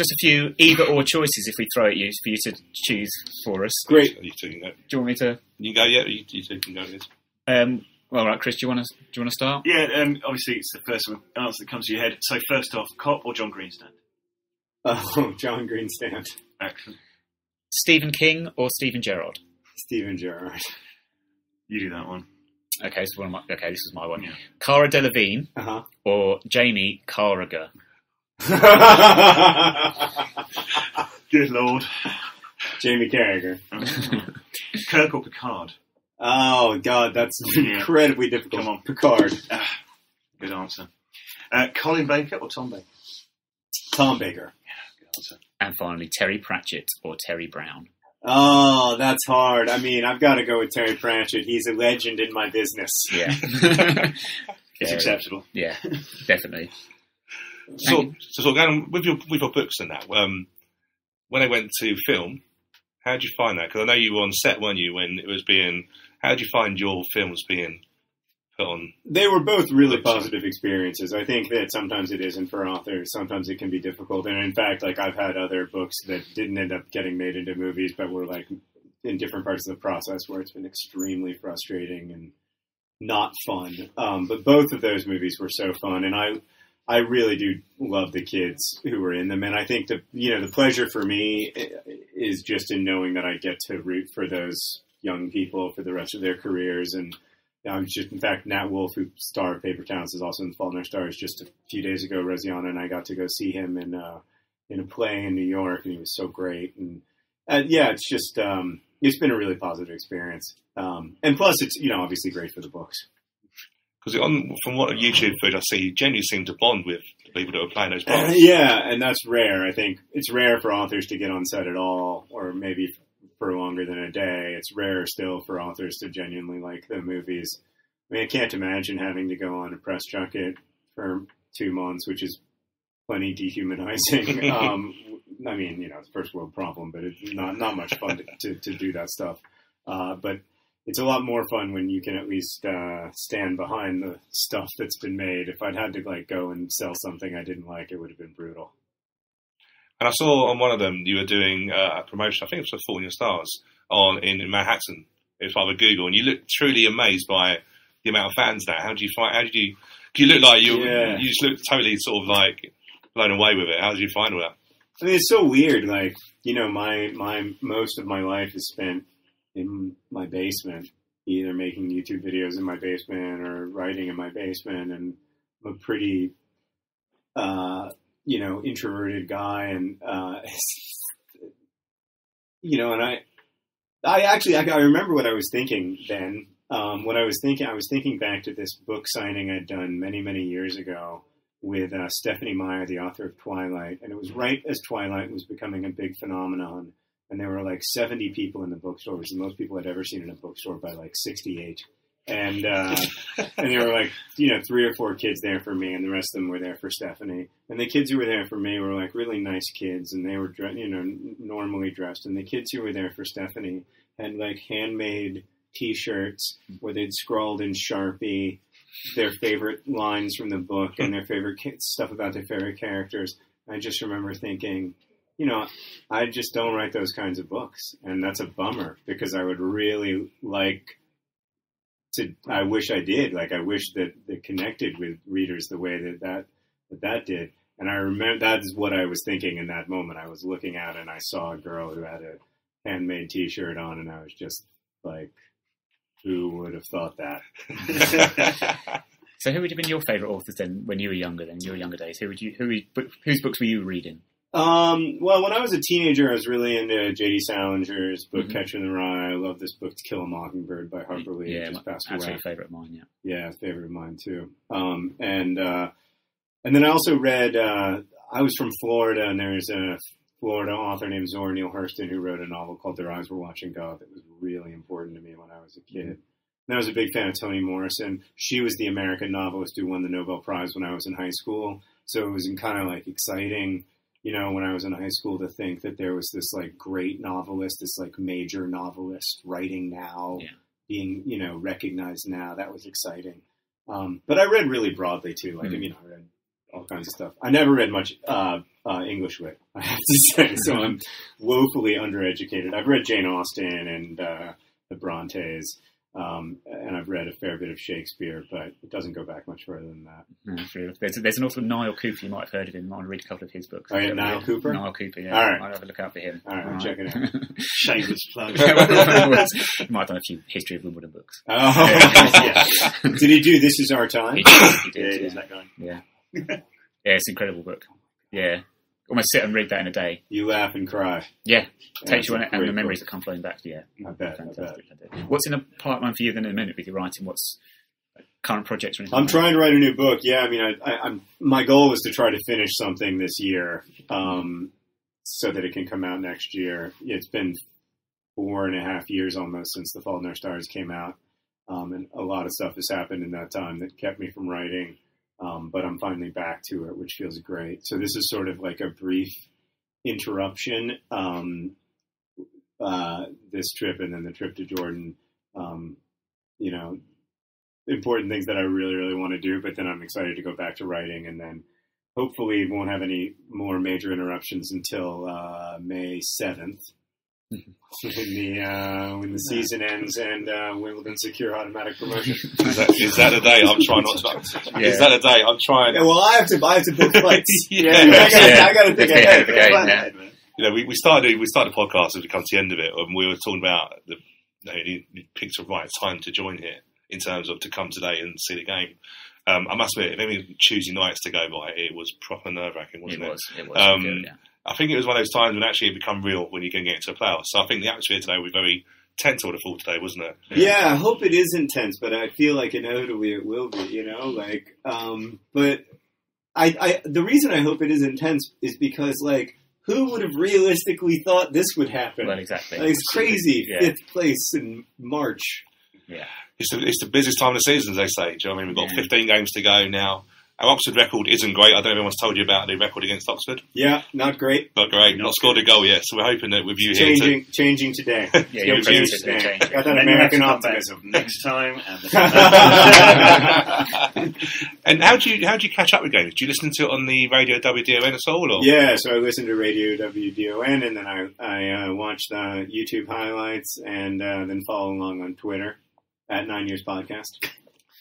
just a few either or choices if we throw at you for you to choose for us. Great. You two can go. Do you want me to? You go, yeah, you, you two can go. This. Um, all right, Chris. Do you want to? Do you want to start? Yeah, um, obviously it's the first one, answer that comes to your head. So first off, Kop or John Greenstand? (laughs) Oh, John Greenstand, Excellent. Stephen King or Steven Gerrard? Steven Gerrard. You do that one. Okay, this is one of my. Okay, this is my one. Yeah. Cara Delevingne Uh or Jamie Carragher? Huh. (laughs) Good lord. Jamie Carragher. (laughs) Kirk or Picard? Oh God, that's (laughs) Yeah. incredibly difficult. Come on. Picard. Ah, good answer. Uh, Colin Baker or Tom Baker? Tom Baker. Good answer. And finally, Terry Pratchett or Terry Brown? Oh, that's hard. I mean, I've got to go with Terry Pratchett. He's a legend in my business. Yeah. It's Yeah, acceptable. Yeah, definitely. So, so, so going with your with your books and that, um, when I went to film, how did you find that? Because I know you were on set, weren't you, when it was being? How did you find your films being put on? They were both really positive experiences. I think that sometimes it isn't for authors. Sometimes it can be difficult. And in fact, like I've had other books that didn't end up getting made into movies, but were like in different parts of the process where it's been extremely frustrating and not fun. Um, but both of those movies were so fun, and I. I really do love the kids who were in them, and I think the you know the pleasure for me is just in knowing that I get to root for those young people for the rest of their careers. And I'm just, in fact, Nat Wolff, who star of Paper Towns, is also in Fault in Our Stars. Just a few days ago, Rosianna and I got to go see him in uh, in a play in New York, and he was so great. And uh, yeah, it's just um, it's been a really positive experience. Um, and plus, it's you know obviously great for the books. Because on from what YouTube footage I see, you genuinely seem to bond with the people that are playing those parts. (clears throat) yeah, and that's rare. I think it's rare for authors to get on set at all, or maybe for longer than a day. It's rare still for authors to genuinely like the movies. I mean, I can't imagine having to go on a press junket for two months, which is plenty dehumanizing. (laughs) um, I mean, you know, it's a first world problem, but it's not not much fun to, to, to do that stuff. Uh, but it's a lot more fun when you can at least uh, stand behind the stuff that's been made. If I'd had to like go and sell something I didn't like, it would have been brutal. And I saw on one of them you were doing uh, a promotion. I think it was for Your Stars on in, in Manhattan. Was part of Google, and you looked truly amazed by the amount of fans there. How did you find? How did you? You look like you. Yeah. You just looked totally sort of like blown away with it. How did you find all that? I mean, it's so weird. Like, you know, my my most of my life is spent in my basement, either making YouTube videos in my basement or writing in my basement. And I'm a pretty, uh, you know, introverted guy, and uh, (laughs) you know, and I, I actually, I, I remember what I was thinking then. Um, what I was thinking, I was thinking back to this book signing I'd done many, many years ago with uh, Stephenie Meyer, the author of Twilight, and it was right as Twilight was becoming a big phenomenon, and there were like 70 people in the bookstore, which the most people I'd ever seen in a bookstore by like 68. And uh, and there were like you know three or four kids there for me, and the rest of them were there for Stephenie. And the kids who were there for me were like really nice kids, and they were you know normally dressed. And the kids who were there for Stephenie had like handmade T-shirts where they'd scrawled in Sharpie their favorite lines from the book and their favorite stuff about their favorite characters. I just remember thinking, you know, I just don't write those kinds of books, and that's a bummer because I would really like to. I wish I did. Like I wish that that connected with readers the way that that that, that did. And I remember that's what I was thinking in that moment. I was looking out and I saw a girl who had a handmade T-shirt on, and I was just like, "Who would have thought that?" (laughs) So, who would have been your favourite authors then when you were younger? Then your younger days, who would you? Who? Whose books were you reading? Um, well, when I was a teenager, I was really into J.D. Salinger's book Mhm. Catcher in the Rye. I love this book, To Kill a Mockingbird by Harper Lee. yeah, just passed away. favourite of mine. Yeah. Yeah, favorite of mine too. Um, and uh, and then I also read. Uh, I was from Florida, and there's a Florida author named Zora Neale Hurston who wrote a novel called Their Eyes Were Watching God that was really important to me when I was a kid. And I was a big fan of Toni Morrison. She was the American novelist who won the Nobel Prize when I was in high school. So it was kind of like exciting, you know, when I was in high school to think that there was this like great novelist, this like major novelist writing now, Yeah. being, you know, recognized now. That was exciting. Um, but I read really broadly too. Like, I Mhm. mean, I read all kinds of stuff. I never read much uh, uh, English lit, (laughs) I have to say. So I'm woefully undereducated. I've read Jane Austen and uh, the Brontes, um, and I've read a fair bit of Shakespeare, but it doesn't go back much further than that. No, There's, there's an author, Niall Couper. You might have heard of him. I want to read a couple of his books. Oh, yeah, Niall Couper? Niall Couper. Yeah. All right. I'll have a look out for him. All right, I'll check it out. (laughs) Shameless plug. (laughs) he might have done a few history of Wimbledon books. Oh, (laughs) yeah. Did he do This Is Our Time? He did. He Yeah, did it is yeah. that guy. Yeah. yeah, it's an incredible book. Yeah. Almost sit and read that in a day. You laugh and cry. Yeah. Takes you on it, and the memories book. that come flowing back. Yeah. I bet, I Fantastic. What's in the pipeline for you then in a minute with your writing? What's current projects or anything? I'm trying to write a new book. Yeah, I mean, I, I, I'm my goal was to try to finish something this year, um, so that it can come out next year. It's been four and a half years almost since The Fault in Our Stars came out, um, and a lot of stuff has happened in that time that kept me from writing. Um, but I'm finally back to it, which feels great. So this is sort of like a brief interruption. Um, uh, this trip and then the trip to Jordan. Um, you know, important things that I really, really want to do, but then I'm excited to go back to writing and then hopefully won't have any more major interruptions until uh, May 7th. When the uh, when the season ends and uh, Wimbledon secure automatic promotion. (laughs) Is that, is that a day I'm trying not to? Yeah. Is that a day I'm trying? yeah, well, I have to I have to book (laughs) flights. Yeah. I gotta, Yeah. I gotta think Think ahead. ahead of the game, Plan yeah. you know, we, we started we started the podcast as we come to the end of it, and we were talking about the you, know, you, you picked the right time to join here in terms of to come today and see the game. Um, I must admit, if any Tuesday nights to go by, it was proper nerve wracking, It wasn't it? was. It was. Um, good, yeah. I think it was one of those times when actually it become real when you can get into a playoff. So I think the atmosphere today was very tense all the fall today, wasn't it? Yeah, I hope it is intense, but I feel like inevitably it will be. You know, like, um, but I, I, the reason I hope it is intense is because, like, who would have realistically thought this would happen? Well, exactly. Like, it's crazy. Yeah. Fifth place in March. Yeah. It's the, it's the busiest time of the season, as they say. Do you know what I mean? We've got Yeah. 15 games to go now. Our Oxford record isn't great. I don't know if anyone's told you about the record against Oxford. Yeah, not great. Not great. Not, Not scored a goal yet. So we're hoping that with you here to Changing, changing today. (laughs) Yeah, Still you're changing present to today. change. Got that And then you have to American optimism. next time. And (laughs) and how do you how do you catch up with games? Do you listen to it on the radio WDON at all? Or? Yeah, so I listen to Radio WDON, and then I I uh, watch the YouTube highlights, and uh, then follow along on Twitter at Nine Years Podcast.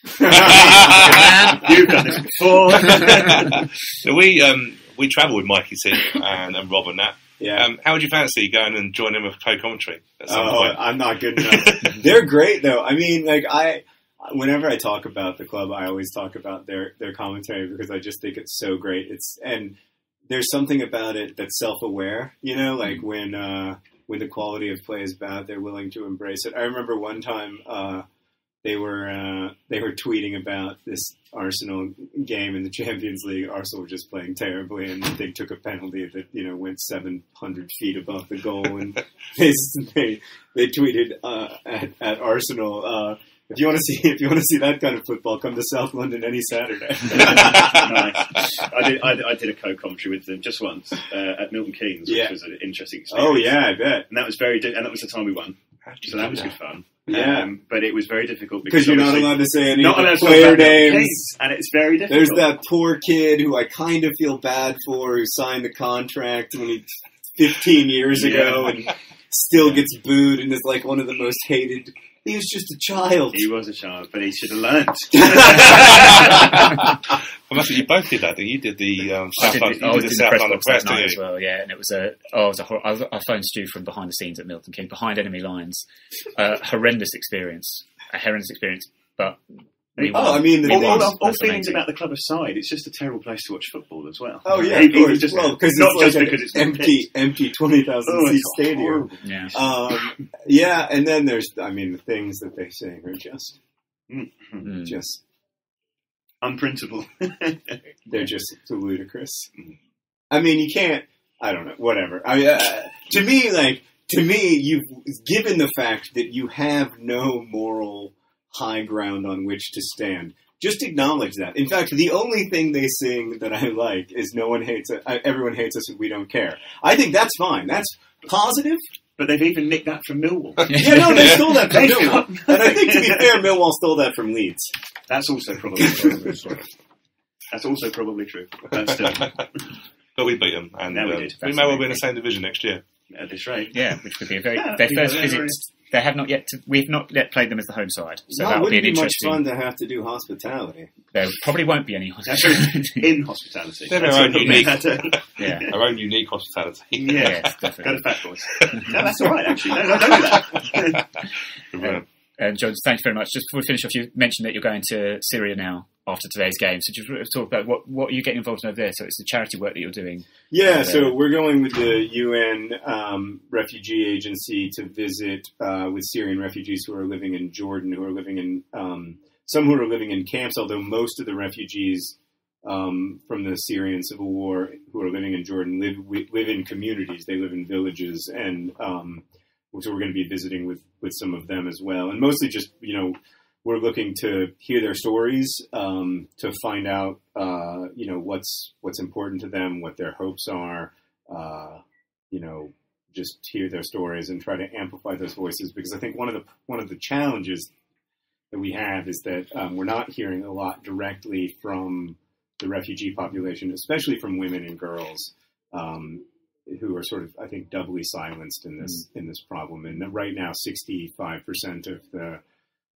You've done this (laughs) before. so we um, we travel with Mikey Sid and, and Rob and that. yeah. Um, how would you fancy going and joining with co-commentary at some Oh, point? I'm not good enough. (laughs) They're great though. I mean, like I, whenever I talk about the club, I always talk about their their commentary because I just think it's so great. It's and there's something about it that's self aware. You know, like when uh, when the quality of play is bad, they're willing to embrace it. I remember one time. Uh, they were uh, they were tweeting about this Arsenal game in the (laughs) Champions League. Arsenal were just playing terribly, and they took a penalty that you know went 700 feet above the goal, and (laughs) they they, they tweeted uh, at, at Arsenal. Uh, if you want to see (laughs) if you want to see that kind of football, come to South London any Saturday. nice. I did, I, I did a co-commentary with them just once uh, at Milton Keynes, which Yeah. was an interesting experience. oh yeah, I bet. and that was very, and that was the time we won, How do you so that was good fun. Yeah. Um, but it was very difficult Because you're not allowed to say any not of allowed the to talk player about names. And it's very difficult. There's that poor kid who I kind of feel bad for who signed the contract when he 15 years ago Yeah. and still gets booed and is like one of the most hated. He was just a child. He was a child, but he should have learnt. (laughs) Well, that's what you both did that. didn't You You did the um, I South did, London, the, I did the the South press London box press, that night as well, yeah, and it was a oh, it was a hor- I, I phoned Stu from behind the scenes at Milton Keynes, behind enemy lines. Uh, horrendous experience, a horrendous experience, but we Oh. I mean, the We all, thing all, all That's the main feelings about the club aside, it's just a terrible place to watch football as well. Oh yeah, of course. just- well, because not it's just like because it's empty, empty twenty thousand Oh, seat it's stadium. Yeah. Um, yeah, and then there's, I mean, the things that they say are just, Mm. just, Unprintable. (laughs) they're just ludicrous. I mean, you can't. I don't know. Whatever. I uh, to me, like to me, you've given the fact that you have no moral high ground on which to stand. Just acknowledge that. In fact, the only thing they sing that I like is "No one hates it. uh, Everyone hates us, and we don't care." I think that's fine. That's positive. but they've even nicked that from Millwall. (laughs) Yeah, no, they stole that from Millwall, (laughs) and I think to be fair, Millwall stole that from Leeds. That's also probably true. That's also probably true. But still, (laughs) But we beat them, and Yeah, we um, we may well be in the same division next year. at this rate. Yeah, which would be a very Yeah, their first visit. They have not yet. To, we've not yet played them as the home side, so no, that would will be an be much interesting. fun to have to do hospitality. There probably won't be any. (laughs) That's true. In hospitality. They're That's their own unique- (laughs) yeah, Our own unique hospitality. Yeah. yes, Go definitely. to Fat Boys. No, that's all right, actually. No, no, don't do that. (laughs) Brilliant. And John, thanks very much. Just before we finish off, you mentioned that you're going to Syria now after today's game. So just talk about what what are you getting involved in over there? So it's the charity work that you're doing. Yeah, Uh, so we're going with the UN um, refugee agency to visit uh, with Syrian refugees who are living in Jordan, who are living in um, some who are living in camps. Although most of the refugees um, from the Syrian civil war who are living in Jordan live live in communities. They live in villages, and um, so we're going to be visiting with with some of them as well, and mostly just you know we're looking to hear their stories, um, to find out, uh, you know, what's what's important to them, what their hopes are, uh, you know, just hear their stories and try to amplify those voices. Because I think one of the one of the challenges that we have is that um, we're not hearing a lot directly from the refugee population, especially from women and girls. Um, who are sort of, I think, doubly silenced in this in this problem. And right now, sixty five percent of the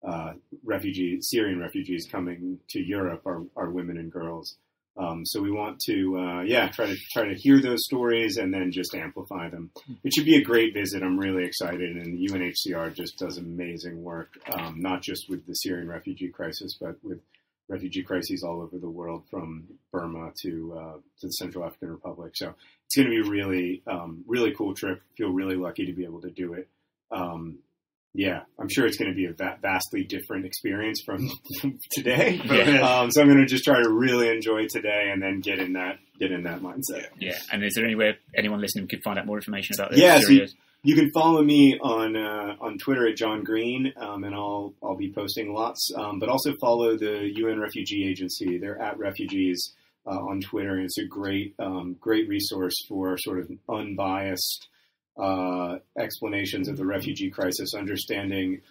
uh, refugee Syrian refugees coming to Europe are, are women and girls. Um, so we want to, uh, yeah, try to try to hear those stories and then just amplify them. It should be a great visit. I'm really excited, and the UNHCR just does amazing work, um, not just with the Syrian refugee crisis, but with refugee crises all over the world, from Burma to uh, to the Central African Republic. So it's going to be a really, um, really cool trip. Feel really lucky to be able to do it. Um, yeah, I'm sure it's going to be a va- vastly different experience from (laughs) today. Yeah. Um, so I'm going to just try to really enjoy today and then get in that get in that mindset. Yeah. And is there anywhere anyone listening can find out more information about this? Yeah, so Syria? You can follow me on uh, on Twitter at John Green, um, and I'll I'll be posting lots. Um, but also follow the UN Refugee Agency. They're at refugees uh, on Twitter, and it's a great um, great resource for sort of unbiased uh, explanations of the refugee crisis, understanding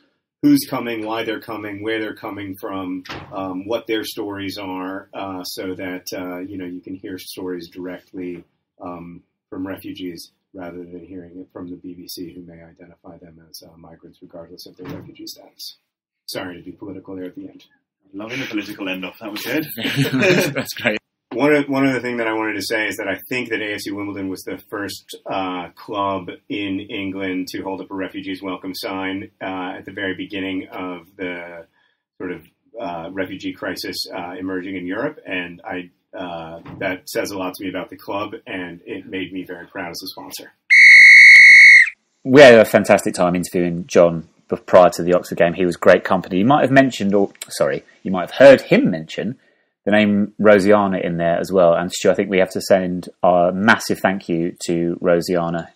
who's coming, why they're coming, where they're coming from, um, what their stories are, uh, so that uh, you know you can hear stories directly um, from refugees rather than hearing it from the BBC, who may identify them as uh, migrants regardless of their refugee status. Sorry to be political there at the end. Loving the political end off. That was good. (laughs) That's great. One of, one other thing that I wanted to say is that I think that AFC Wimbledon was the first uh, club in England to hold up a refugees welcome sign uh, at the very beginning of the sort of uh, refugee crisis uh, emerging in Europe, and I uh, that says a lot to me about the club, and it made me very proud as a sponsor. we had a fantastic time interviewing John prior to the Oxford game. He was great company. You might have mentioned, or sorry, you might have heard him mention the name Rosianna in there as well. And Stu, I think we have to send our massive thank you to Rosianna,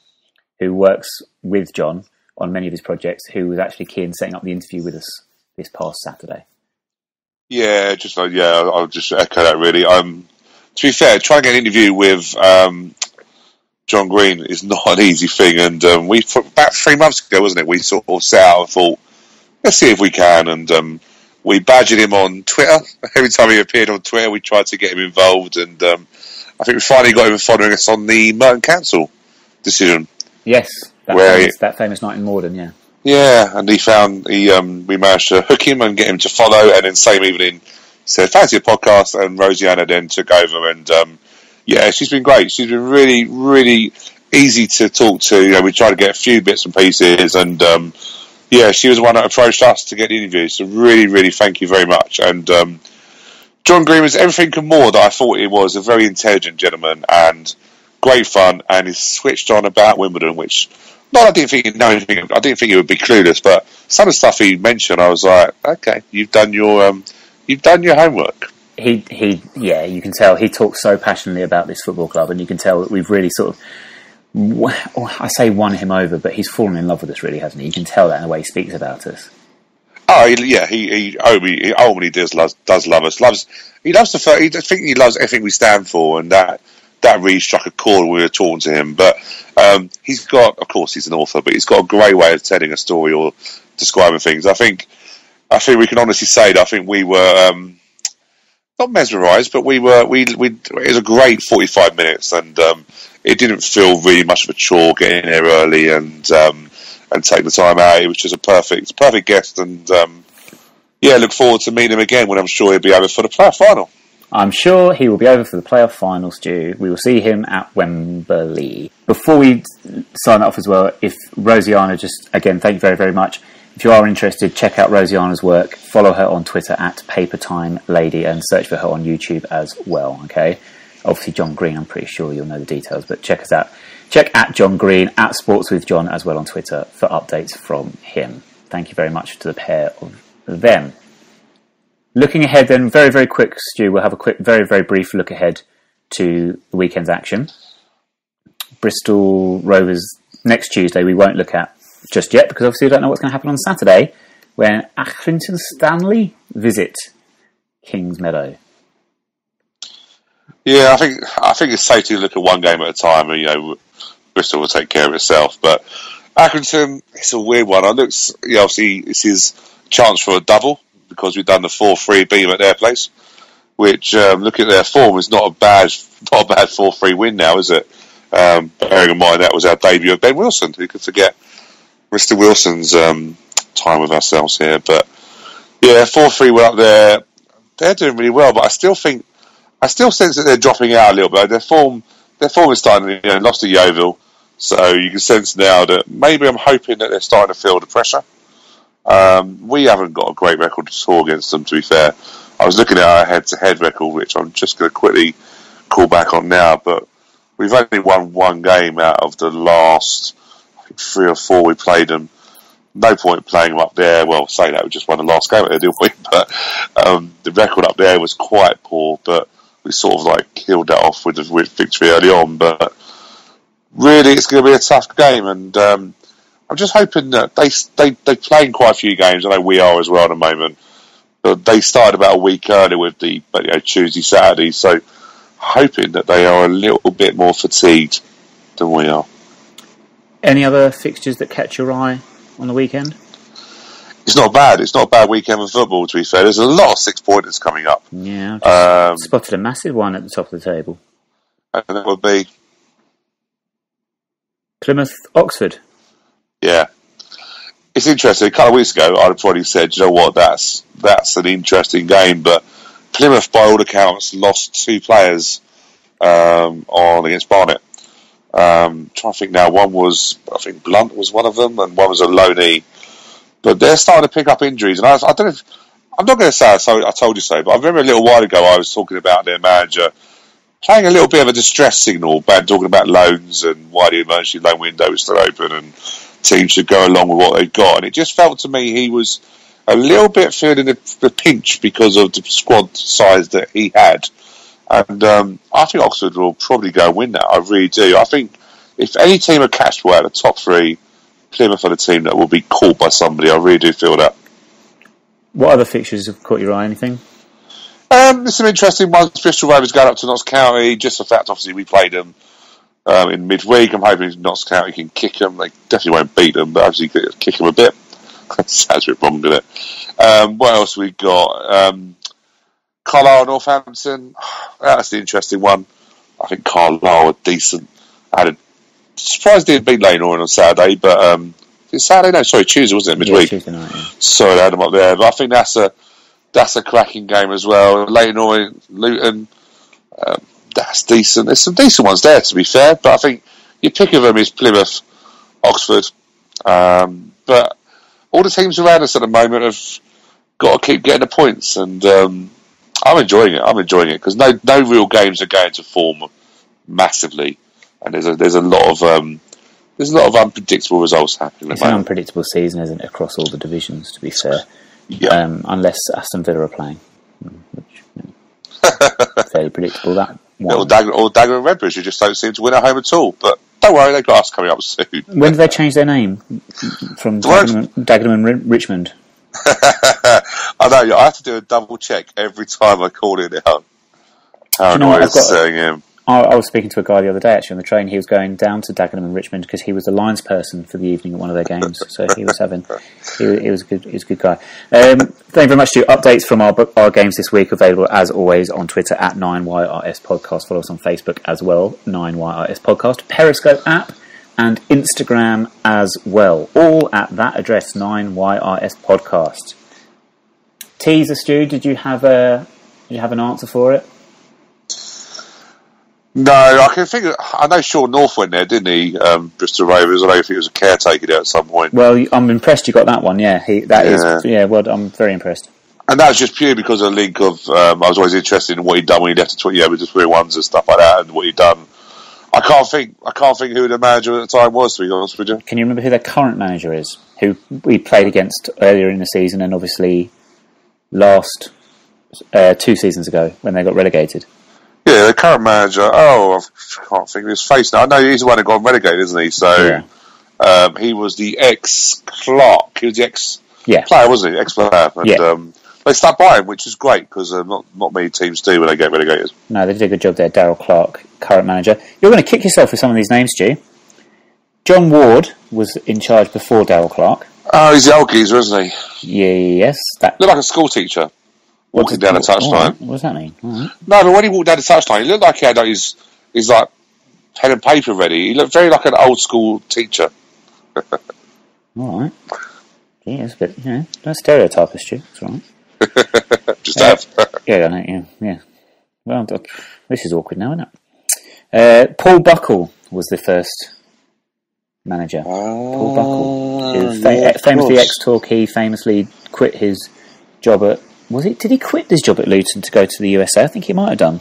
who works with John on many of his projects, who was actually keen setting up the interview with us this past Saturday. Yeah, just like yeah, I'll just echo that. Really, um, to be fair, trying to get an interview with um, John Green is not an easy thing. And um, we about three months ago, wasn't it? We sort of set out and thought, let's see if we can. And um, we badgered him on Twitter. (laughs) Every time he appeared on Twitter, we tried to get him involved. And um, I think we finally got him following us on the Merton Council decision. Yes, that, Where- famous, that famous night in Morden, yeah. Yeah, and he found he um, we managed to hook him and get him to follow, and then same evening he said fancy a podcast, and Rosianna then took over, and um, yeah, she's been great. She's been really, really easy to talk to. You know, we tried to get a few bits and pieces, and um, yeah, she was the one that approached us to get the interview. So really, really, thank you very much. And um, John Green was everything and more that I thought he was. A very intelligent gentleman and great fun, and he switched on about Wimbledon, which. Not, I didn't think he'd know anything. I didn't think he would be clueless, but some of the stuff he mentioned, I was like, okay, you've done your, um, you've done your homework. he he yeah you can tell he talks so passionately about this football club and you can tell that we've really sort of I say won him over but he's fallen in love with us really hasn't he you can tell that in the way he speaks about us Oh, he, yeah, he he ultimately, he ultimately does love does love us. Loves he loves the he, I think he loves everything we stand for, and that that really struck a chord when we were talking to him. But um, he's got, of course, he's an author, but he's got a great way of telling a story or describing things. I think I think we can honestly say that I think we were um, not mesmerised, but we were we we it was a great forty five minutes, and um, it didn't feel really much of a chore getting there early and. Um, and take the time out. It was just a perfect, perfect guest, and um, yeah, look forward to meeting him again when I'm sure he'll be over for the playoff final. I'm sure he will be over for the playoff final Stu we will see him at Wembley before we sign off as well if Rosianna just again thank you very very much if you are interested check out Rosianna's work. Follow her on Twitter at papertime lady and search for her on YouTube as well okay? Obviously John Green I'm pretty sure you'll know the details but check us out. Check at John Green at Sports with John as well on Twitter for updates from him. Thank you very much to the pair of them. Looking ahead then very very quick Stu we'll have a quick very very brief look ahead to the weekend's action. Bristol Rovers next Tuesday we won't look at just yet because obviously we don't know what's going to happen on Saturday when Accrington Stanley visit Kingsmeadow Yeah, I think I think it's safe to look at one game at a time, and you know Bristol will take care of itself. But Accrington, it's a weird one. I looks, you know, obviously it's his chance for a double because we've done the four three beam at their place, which um, look at their form is not a bad not a bad four three win now, is it? Um, bearing in mind that was our debut of Ben Wilson. Who could forget Mr. Wilson's um, time with ourselves here? But yeah, four three were up there. They're doing really well, but I still think I still sense that they're dropping out a little bit. Their form, their form is starting. You know, lost to Yeovil, so you can sense now that maybe I'm hoping that they're starting to feel the pressure. Um, we haven't got a great record to score against them. To be fair, I was looking at our head-to-head record, which I'm just going to quickly call back on now, but we've only won one game out of the last three or four we played them. No point playing them up there. Well, say that we just won the last game there, (laughs) didn't we? But um, the record up there was quite poor. But we sort of like killed that off with with victory early on. But really, it's going to be a tough game, and um, I'm just hoping that they they they playing quite a few games. I know we are as well at the moment. But they started about a week earlier with the you know, Tuesday, Saturday, so hoping that they are a little bit more fatigued than we are. Any other fixtures that catch your eye on the weekend? It's not bad. It's not a bad weekend for football. To be fair, there's a lot of six pointers coming up. Yeah, Um, spotted a massive one at the top of the table. and that would be Plymouth, Oxford. yeah. It's interesting. A couple of weeks ago, I'd probably said, you know what, that's that's an interesting game. But Plymouth, by all accounts, lost two players um, on against Barnet. Um, trying to think now, one was I think Blunt was one of them, and one was a Loney. But they're starting to pick up injuries, and I, I don't. If, I'm not going to say I told, I told you so, but I remember a little while ago I was talking about their manager playing a little bit of a distress signal, about talking about loans and why the emergency loan window was still open and teams should go along with what they've got. And it just felt to me he was a little bit feeling the, the pinch because of the squad size that he had. And um, I think Oxford will probably go and win that. I really do. I think if any team are catched well out of the top three, Plymouth are the team that will be caught by somebody. I really do feel that. What other fixtures have caught your eye? Anything? Um, there's some interesting ones. Bristol Rovers going up to Notts County. Just the fact, obviously, we played them um, in midweek. I'm hoping Notts County can kick them. They definitely won't beat them, but obviously kick them a bit. (laughs) Sounds a bit wrong, doesn't it? Um, what else we got? Um, Carlisle, Northampton. (sighs) That's the interesting one. I think Carlisle are decent. I had a surprised they didn't beat Lane on Saturday, but um, it's Saturday? No, sorry, Tuesday, wasn't it? Yeah, Midweek. Tuesday night. Yeah. Sorry, I had them up there, but I think that's a that's a cracking game as well. Leyton Orient, Luton, um, that's decent. There's some decent ones there, to be fair, but I think your pick of them is Plymouth, Oxford, um, but all the teams around us at the moment have got to keep getting the points, and um, I'm enjoying it. I'm enjoying it because no no real games are going to form massively, and there's a there's a lot of um, there's a lot of unpredictable results happening. It's an unpredictable season, isn't it, across all the divisions? To be fair, Yeah. um, unless Aston Villa are playing, mm, which you know, (laughs) fairly predictable. That Or. Dagenham, or Dagenham and Redbridge, who just don't seem to win at home at all. But don't worry, they've got us coming up soon. When did they change their name from? Dagenham, Dagenham and Ri- Richmond? (laughs) I know, I have to do a double check every time I call it out. How you know what, annoying I've got- saying him. I, I was speaking to a guy the other day actually on the train. He was going down to Dagenham and Richmond because he was the lines person for the evening at one of their games. So he was having, he, was- he was a good, he was a good guy. Um, thank you very much to you. Updates from our our games this week available as always on Twitter at 9YRS Podcast. Follow us on Facebook as well, 9YRS Podcast, Periscope app, and Instagram as well. All at that address, 9YRS Podcast. Teaser Stu, did you have a did you have an answer for it? No, I can think. Of, I know Shaun North went there, didn't he? Um, Bristol Rovers. I don't know if he was a caretaker there at some point. Well, I'm impressed you got that one. Yeah, he, that is. Yeah. yeah. Well, I'm very impressed. And that was just purely because of the link of. Um, I was always interested in what he'd done when he left the twenty, yeah, with the three ones and stuff like that, and what he'd done. I can't think. I can't think who the manager at the time was. To be honest with you. Can you remember who their current manager is? Who we played against earlier in the season, and obviously last uh, two seasons ago when they got relegated. Yeah, the current manager. Oh, I can't think of his face now. I know he's the one who got relegated, isn't he? So Yeah. um, he was the ex Clark. He was the ex Yeah, player, wasn't he? Ex player, and Yeah. um, they stuck by him, which is great because uh, not not many teams do when they get relegated. no, they did a good job there. Darrell Clarke, current manager. You're going to kick yourself with some of these names, Stu. John Ward was in charge before Darrell Clarke. Oh, he's the old geezer, isn't he? Yes, that. Looked like a school teacher walking down the touchline. What does that mean? Right. No, but when he walked down the touchline, he looked like he had like, his his like pen and paper ready. He looked very like an old school teacher. All right. Yeah, but you know, don't stereotype us, Stu. That's right. (laughs) Just have. Yeah, I know, yeah, yeah. Well, this is awkward now, isn't it? Uh, Paul Buckle was the first manager. Paul Buckle, who fa- Ah, yeah, famously ex Torquay, famously quit his job at. Was it? Did he quit his job at Luton to go to the USA? I think he might have done.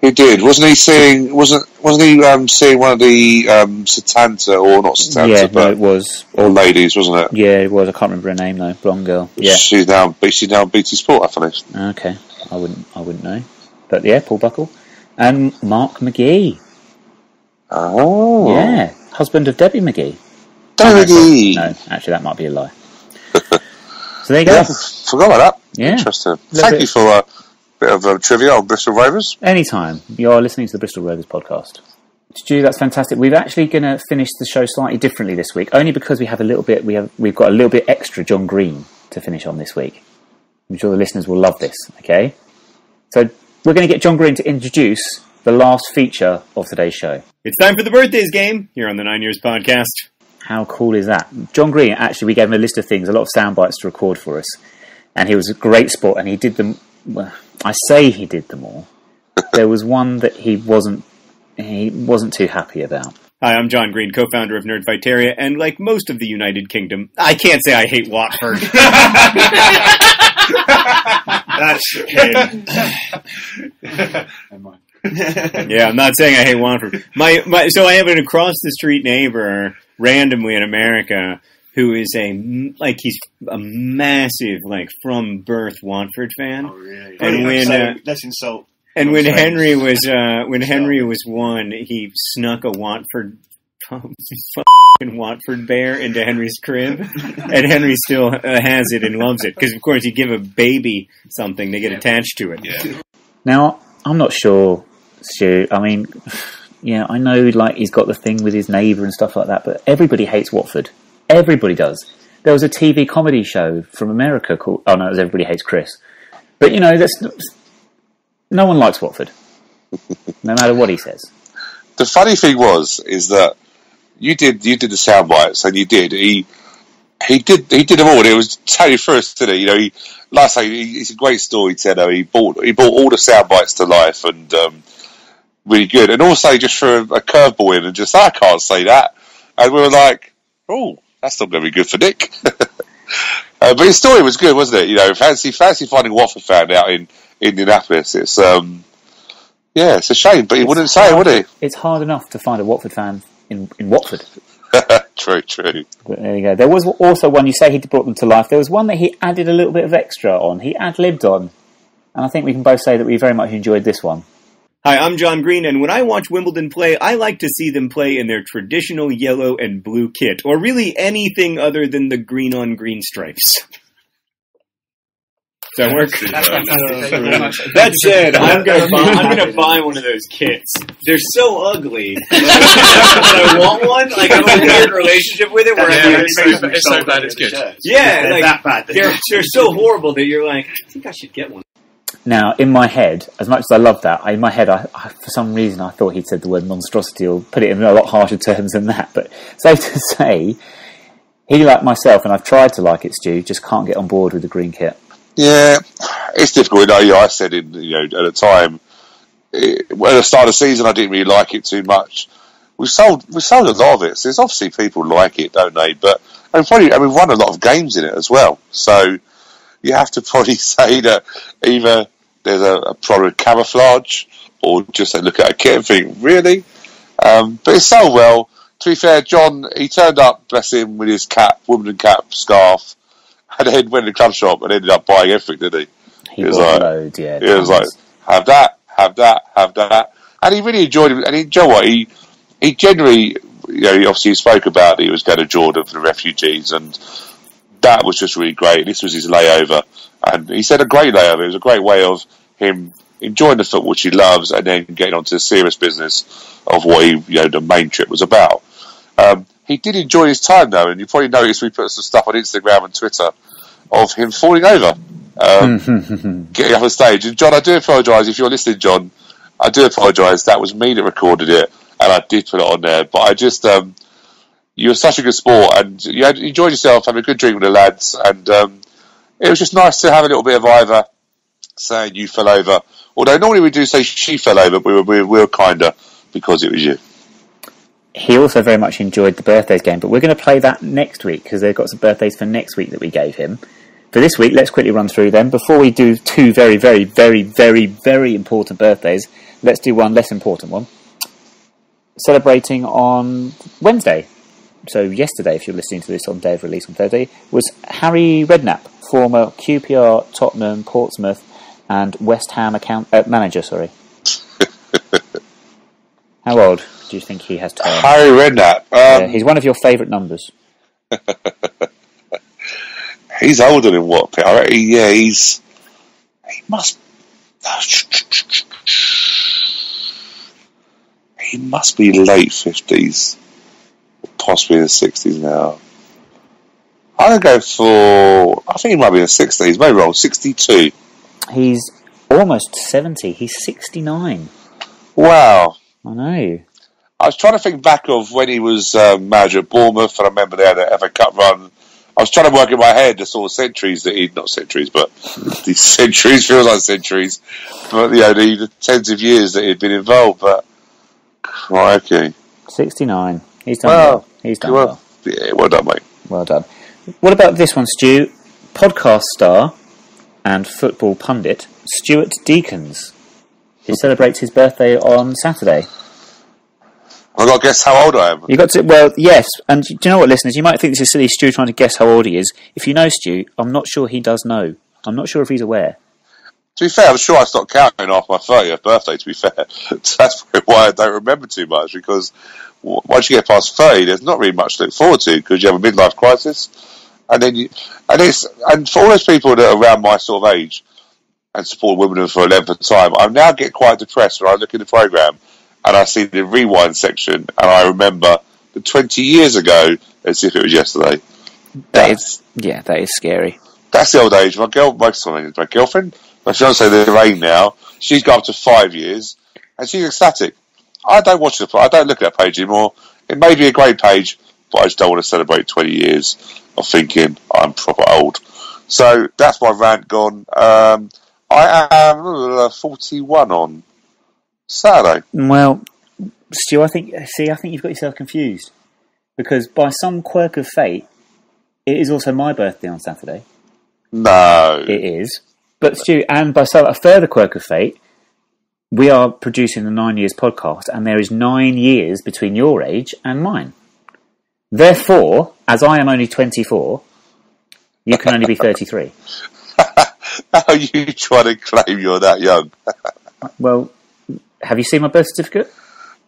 He did, wasn't he? Seeing wasn't wasn't he um, seeing one of the um, Setanta or not Setanta, yeah, no, but it was. or ladies, wasn't it? Yeah, it was. I can't remember her name though. Blonde girl. Yeah. She's now she's now BT Sport, I believe. Okay. I wouldn't. I wouldn't know. But yeah, Paul Buckle and Mark McGhee. Oh, Yeah, husband of Debbie McGee. Dougie. No, actually, that might be a lie. (laughs) so there you go. Yeah, forgot about that. Yeah. Interesting. Thank bit- you for a bit of uh, trivia on Bristol Rovers. Anytime you're listening to the Bristol Rovers podcast. Stu, that's fantastic. We're actually going to finish the show slightly differently this week, only because we have a little bit. We have we've got a little bit extra John Green to finish on this week. I'm sure the listeners will love this. Okay, so we're going to get John Green to introduce the last feature of today's show. It's time for the birthdays game here on the Nine Years Podcast. How cool is that? John Green, actually, we gave him a list of things, a lot of sound bites to record for us. And he was a great sport, and he did them. Well, I say he did them all. There was one that he wasn't. He wasn't too happy about. Hi, I'm John Green, co-founder of Nerdfighteria, and like most of the United Kingdom, I can't say I hate Watford. (laughs) That's him. yeah, I'm not saying I hate Watford. My, my, so I have an across the street neighbor randomly in America who is a m- like he's a massive like from birth Watford fan. Oh, really? And when, so, uh, let's insult. And when Friends. Henry was uh, when Henry was one, he snuck a Watford (laughs) fucking Watford bear into Henry's crib, (laughs) and Henry still uh, has it and loves it because, of course, you give a baby something, they get attached to it. Yeah. Now, I'm not sure, Stu. I mean, (sighs) yeah, I know like he's got the thing with his neighbour and stuff like that, but everybody hates Watford. Everybody does. There was a TV comedy show from America called. Oh no, it was Everybody Hates Chris. But you know, that's no one likes Watford, no matter what he says. The funny thing was is that you did you did the sound bites and you did he he did he did them all. It was totally first, didn't he? You know, he like I say, he, he's a great storyteller. He brought he brought all the sound bites to life and um, really good. And also just threw a, a curveball in and just I can't say that. And we were like, oh, that's not going to be good for Nick. (laughs) uh, but his story was good, wasn't it? You know, fancy fancy finding Watford fan out in Indianapolis. It's um, yeah, it's a shame, but he wouldn't say, it, would he? It's hard enough to find a Watford fan in, in Watford. (laughs) true, true. But there you go. There was also one you say he brought them to life. There was one that he added a little bit of extra on. He ad libbed on, and I think we can both say that we very much enjoyed this one. Hi, I'm John Green, and when I watch Wimbledon play, I like to see them play in their traditional yellow and blue kit, or really anything other than the green on green stripes. Does that work? That's fantastic. Thank you very much. That said, I'm gonna buy, I'm gonna buy one of those kits. They're so ugly, (laughs) but I want one. Like I'm in a weird relationship with it, where Yeah, I'm it's like, so- it's so bad it's good. yeah, They're like that bad. they're they're so horrible that you're like, I think I should get one. Now, in my head, as much as I love that, in my head, I, I, for some reason, I thought he'd said the word monstrosity or put it in a lot harsher terms than that. But (laughs) safe to say, he, like myself, and I've tried to like it, Stu, just can't get on board with the green kit. Yeah, it's difficult. You know, I said in you know at the time, it, well, at the start of the season, I didn't really like it too much. We sold we sold a lot of it. So there's obviously people like it, don't they? But and probably and we've won a lot of games in it as well. So you have to probably (laughs) say that either there's a, a problem with camouflage or just they look at a kit and think really. Um, but it's sold well. To be fair, John he turned up, bless him, with his cap, Wimbledon cap, scarf, and then went to the club shop and ended up buying everything, didn't he? He It was like- loads, yeah. It was like, have that, have that, have that. And he really enjoyed it. And he, you know what? He, he generally, you know, he obviously spoke about that he was going to Jordan for the refugees. And that was just really great. This was his layover. And he said a great layover. It was a great way of him enjoying the football which he loves and then getting on to the serious business of what he, you know, the main trip was about. Um, he did enjoy his time though, and you probably noticed we put some stuff on Instagram and Twitter of him falling over, um, (laughs) getting off the stage. And John, I do apologise if you're listening, John. I do apologise. That was me that recorded it, and I did put it on there. But I just, um, you were such a good sport, and you had, enjoyed yourself, having a good drink with the lads, and um, it was just nice to have a little bit of either saying you fell over Although normally we do say she fell over, but we were, we were kinder because it was you. He also very much enjoyed the birthdays game, but we're going to play that next week because they've got some birthdays for next week that we gave him. For this week, let's quickly run through them. Before we do two very, very, very, very, very important birthdays, let's do one less important one. Celebrating on Wednesday, so yesterday, if you're listening to this on day of release on Thursday, was Harry Redknapp, former QPR, Tottenham, Portsmouth, and West Ham account uh, manager. Sorry. (laughs) How old do you think he has turned? Harry Redknapp. Um, Yeah, he's one of your favourite numbers. (laughs) He's older than what? I reckon, yeah, he's. He must. He must be late 50s, possibly in the 60s now. I'm to go for. I think he might be in the 60s, maybe wrong, 62. He's almost 70. He's 69. Wow. I know. I was trying to think back of when he was um, manager at Bournemouth, and I remember they had an FA Cup run. I was trying to work in my head the sort of centuries that he'd not centuries, but (laughs) these centuries feels like centuries. But you know, the, the tens of years that he'd been involved. But crikey, 69. He's done Well, well. He's done well, well. yeah, well done, mate. Well done. What about this one, Stu? Podcast star and football pundit Stuart Deacons. He celebrates his birthday on Saturday. I got to guess how old I am. You got to well, yes. And do you know what, listeners? You might think this is silly, Stu trying to guess how old he is. If you know Stu, I'm not sure he does know. I'm not sure if he's aware. To be fair, I'm sure I stopped counting after my 30th birthday. To be fair, (laughs) that's why I don't remember too much because once you get past 30, there's not really much to look forward to because you have a midlife crisis, and then you and it's and for all those people that are around my sort of age and support women for a length of time, I now get quite depressed when I look at the program and I see the rewind section and I remember the 20 years ago as if it was yesterday. That That's- is, yeah, that is scary. that's the old age. My girl, my, sorry, my girlfriend, my fiance, Lorraine now, she's gone up to five years, and she's ecstatic. I don't watch the, I don't look at that page anymore. It may be a great page, but I just don't want to celebrate 20 years of thinking I'm proper old. So that's my rant gone. Um, I am uh, 41 on Saturday. Well, Stu, I think see, I think you've got yourself confused because by some quirk of fate, it is also my birthday on Saturday. No. It is, but Stu, and by some a further quirk of fate, we are producing the nine years podcast, and there is nine years between your age and mine. Therefore, as I am only twenty four, you can only be (laughs) thirty three. How are you trying to claim you're that young? (laughs) Well, have you seen my birth certificate?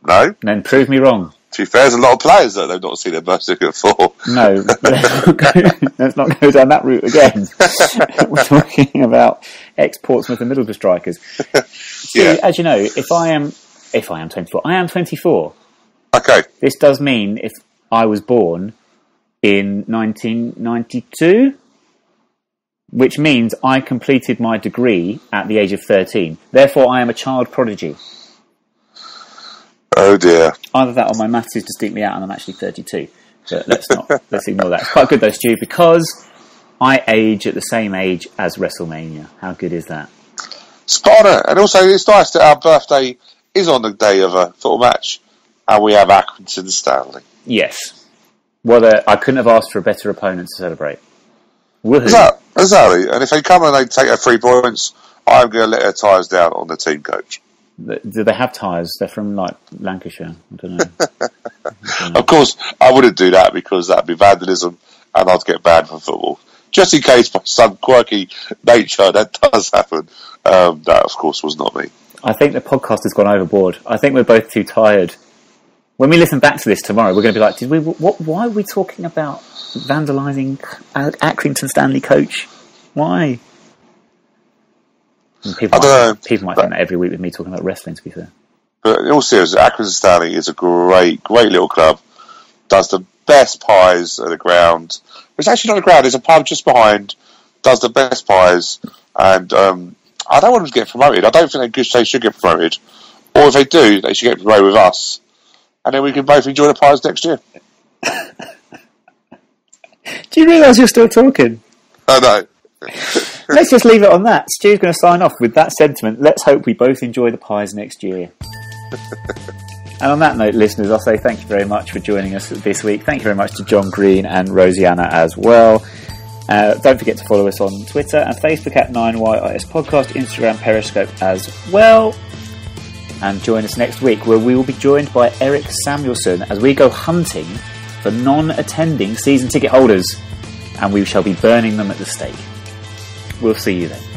No. Then prove me wrong. To be fair, there's a lot of players that they've not seen their birth certificate for. No, let's not go, let's not go down that route again. (laughs) We're talking about ex Portsmouth and Middlesbrough strikers. See, Yeah. as you know, if I am if I am 24, I am 24. Okay. This does mean if I was born in 1992, which means I completed my degree at the age of 13. Therefore, I am a child prodigy. Oh dear. Either that or my maths is distinctly out and I'm actually 32. But let's not, (laughs) let's ignore that. It's quite good though, Stu, because I age at the same age as WrestleMania. How good is that? Spot on. And also, it's nice that our birthday is on the day of a football match, and we have Accrington Stanley. Yes. Well, uh, I couldn't have asked for a better opponent to celebrate. Woohoo. Exactly. And if they come and they take our three points, I'm going to let their tyres down on the team coach. Do they have tyres? They're from like Lancashire. I don't know. (laughs) Of course, I wouldn't do that because that'd be vandalism, and I'd get banned from football. Just in case, by some quirky nature, that does happen. Um, that, of course, was not me. I think the podcast has gone overboard. I think we're both too tired. When we listen back to this tomorrow, we're going to be like, "Did we? What? Why are we talking about vandalising Accrington Stanley coach? Why?" And people, I don't might, know. people might think that every week with me talking about wrestling. To be fair, But in all seriousness, Accrington Stanley is a great, great little club. Does the best pies at the ground. It's actually not the ground. It's a pub just behind. Does the best pies, and um, I don't want them to get promoted. I don't think they good- they should get promoted. Or if they do, they should get promoted with us, and then we can both enjoy the pies next year. (laughs) do you realise you're still talking? I know. (laughs) (laughs) let's just leave it on that. Stu's going to sign off with that sentiment. Let's hope we both enjoy the pies next year. (laughs) and on that note, listeners, I'll say thank you very much for joining us this week. Thank you very much to John Green and Rosianna as well. Uh, don't forget to follow us on Twitter and Facebook at 9YRS Podcast, Instagram, Periscope as well. And join us next week where we will be joined by Eric Samuelson as we go hunting for non attending season ticket holders and we shall be burning them at the stake. We'll see you then.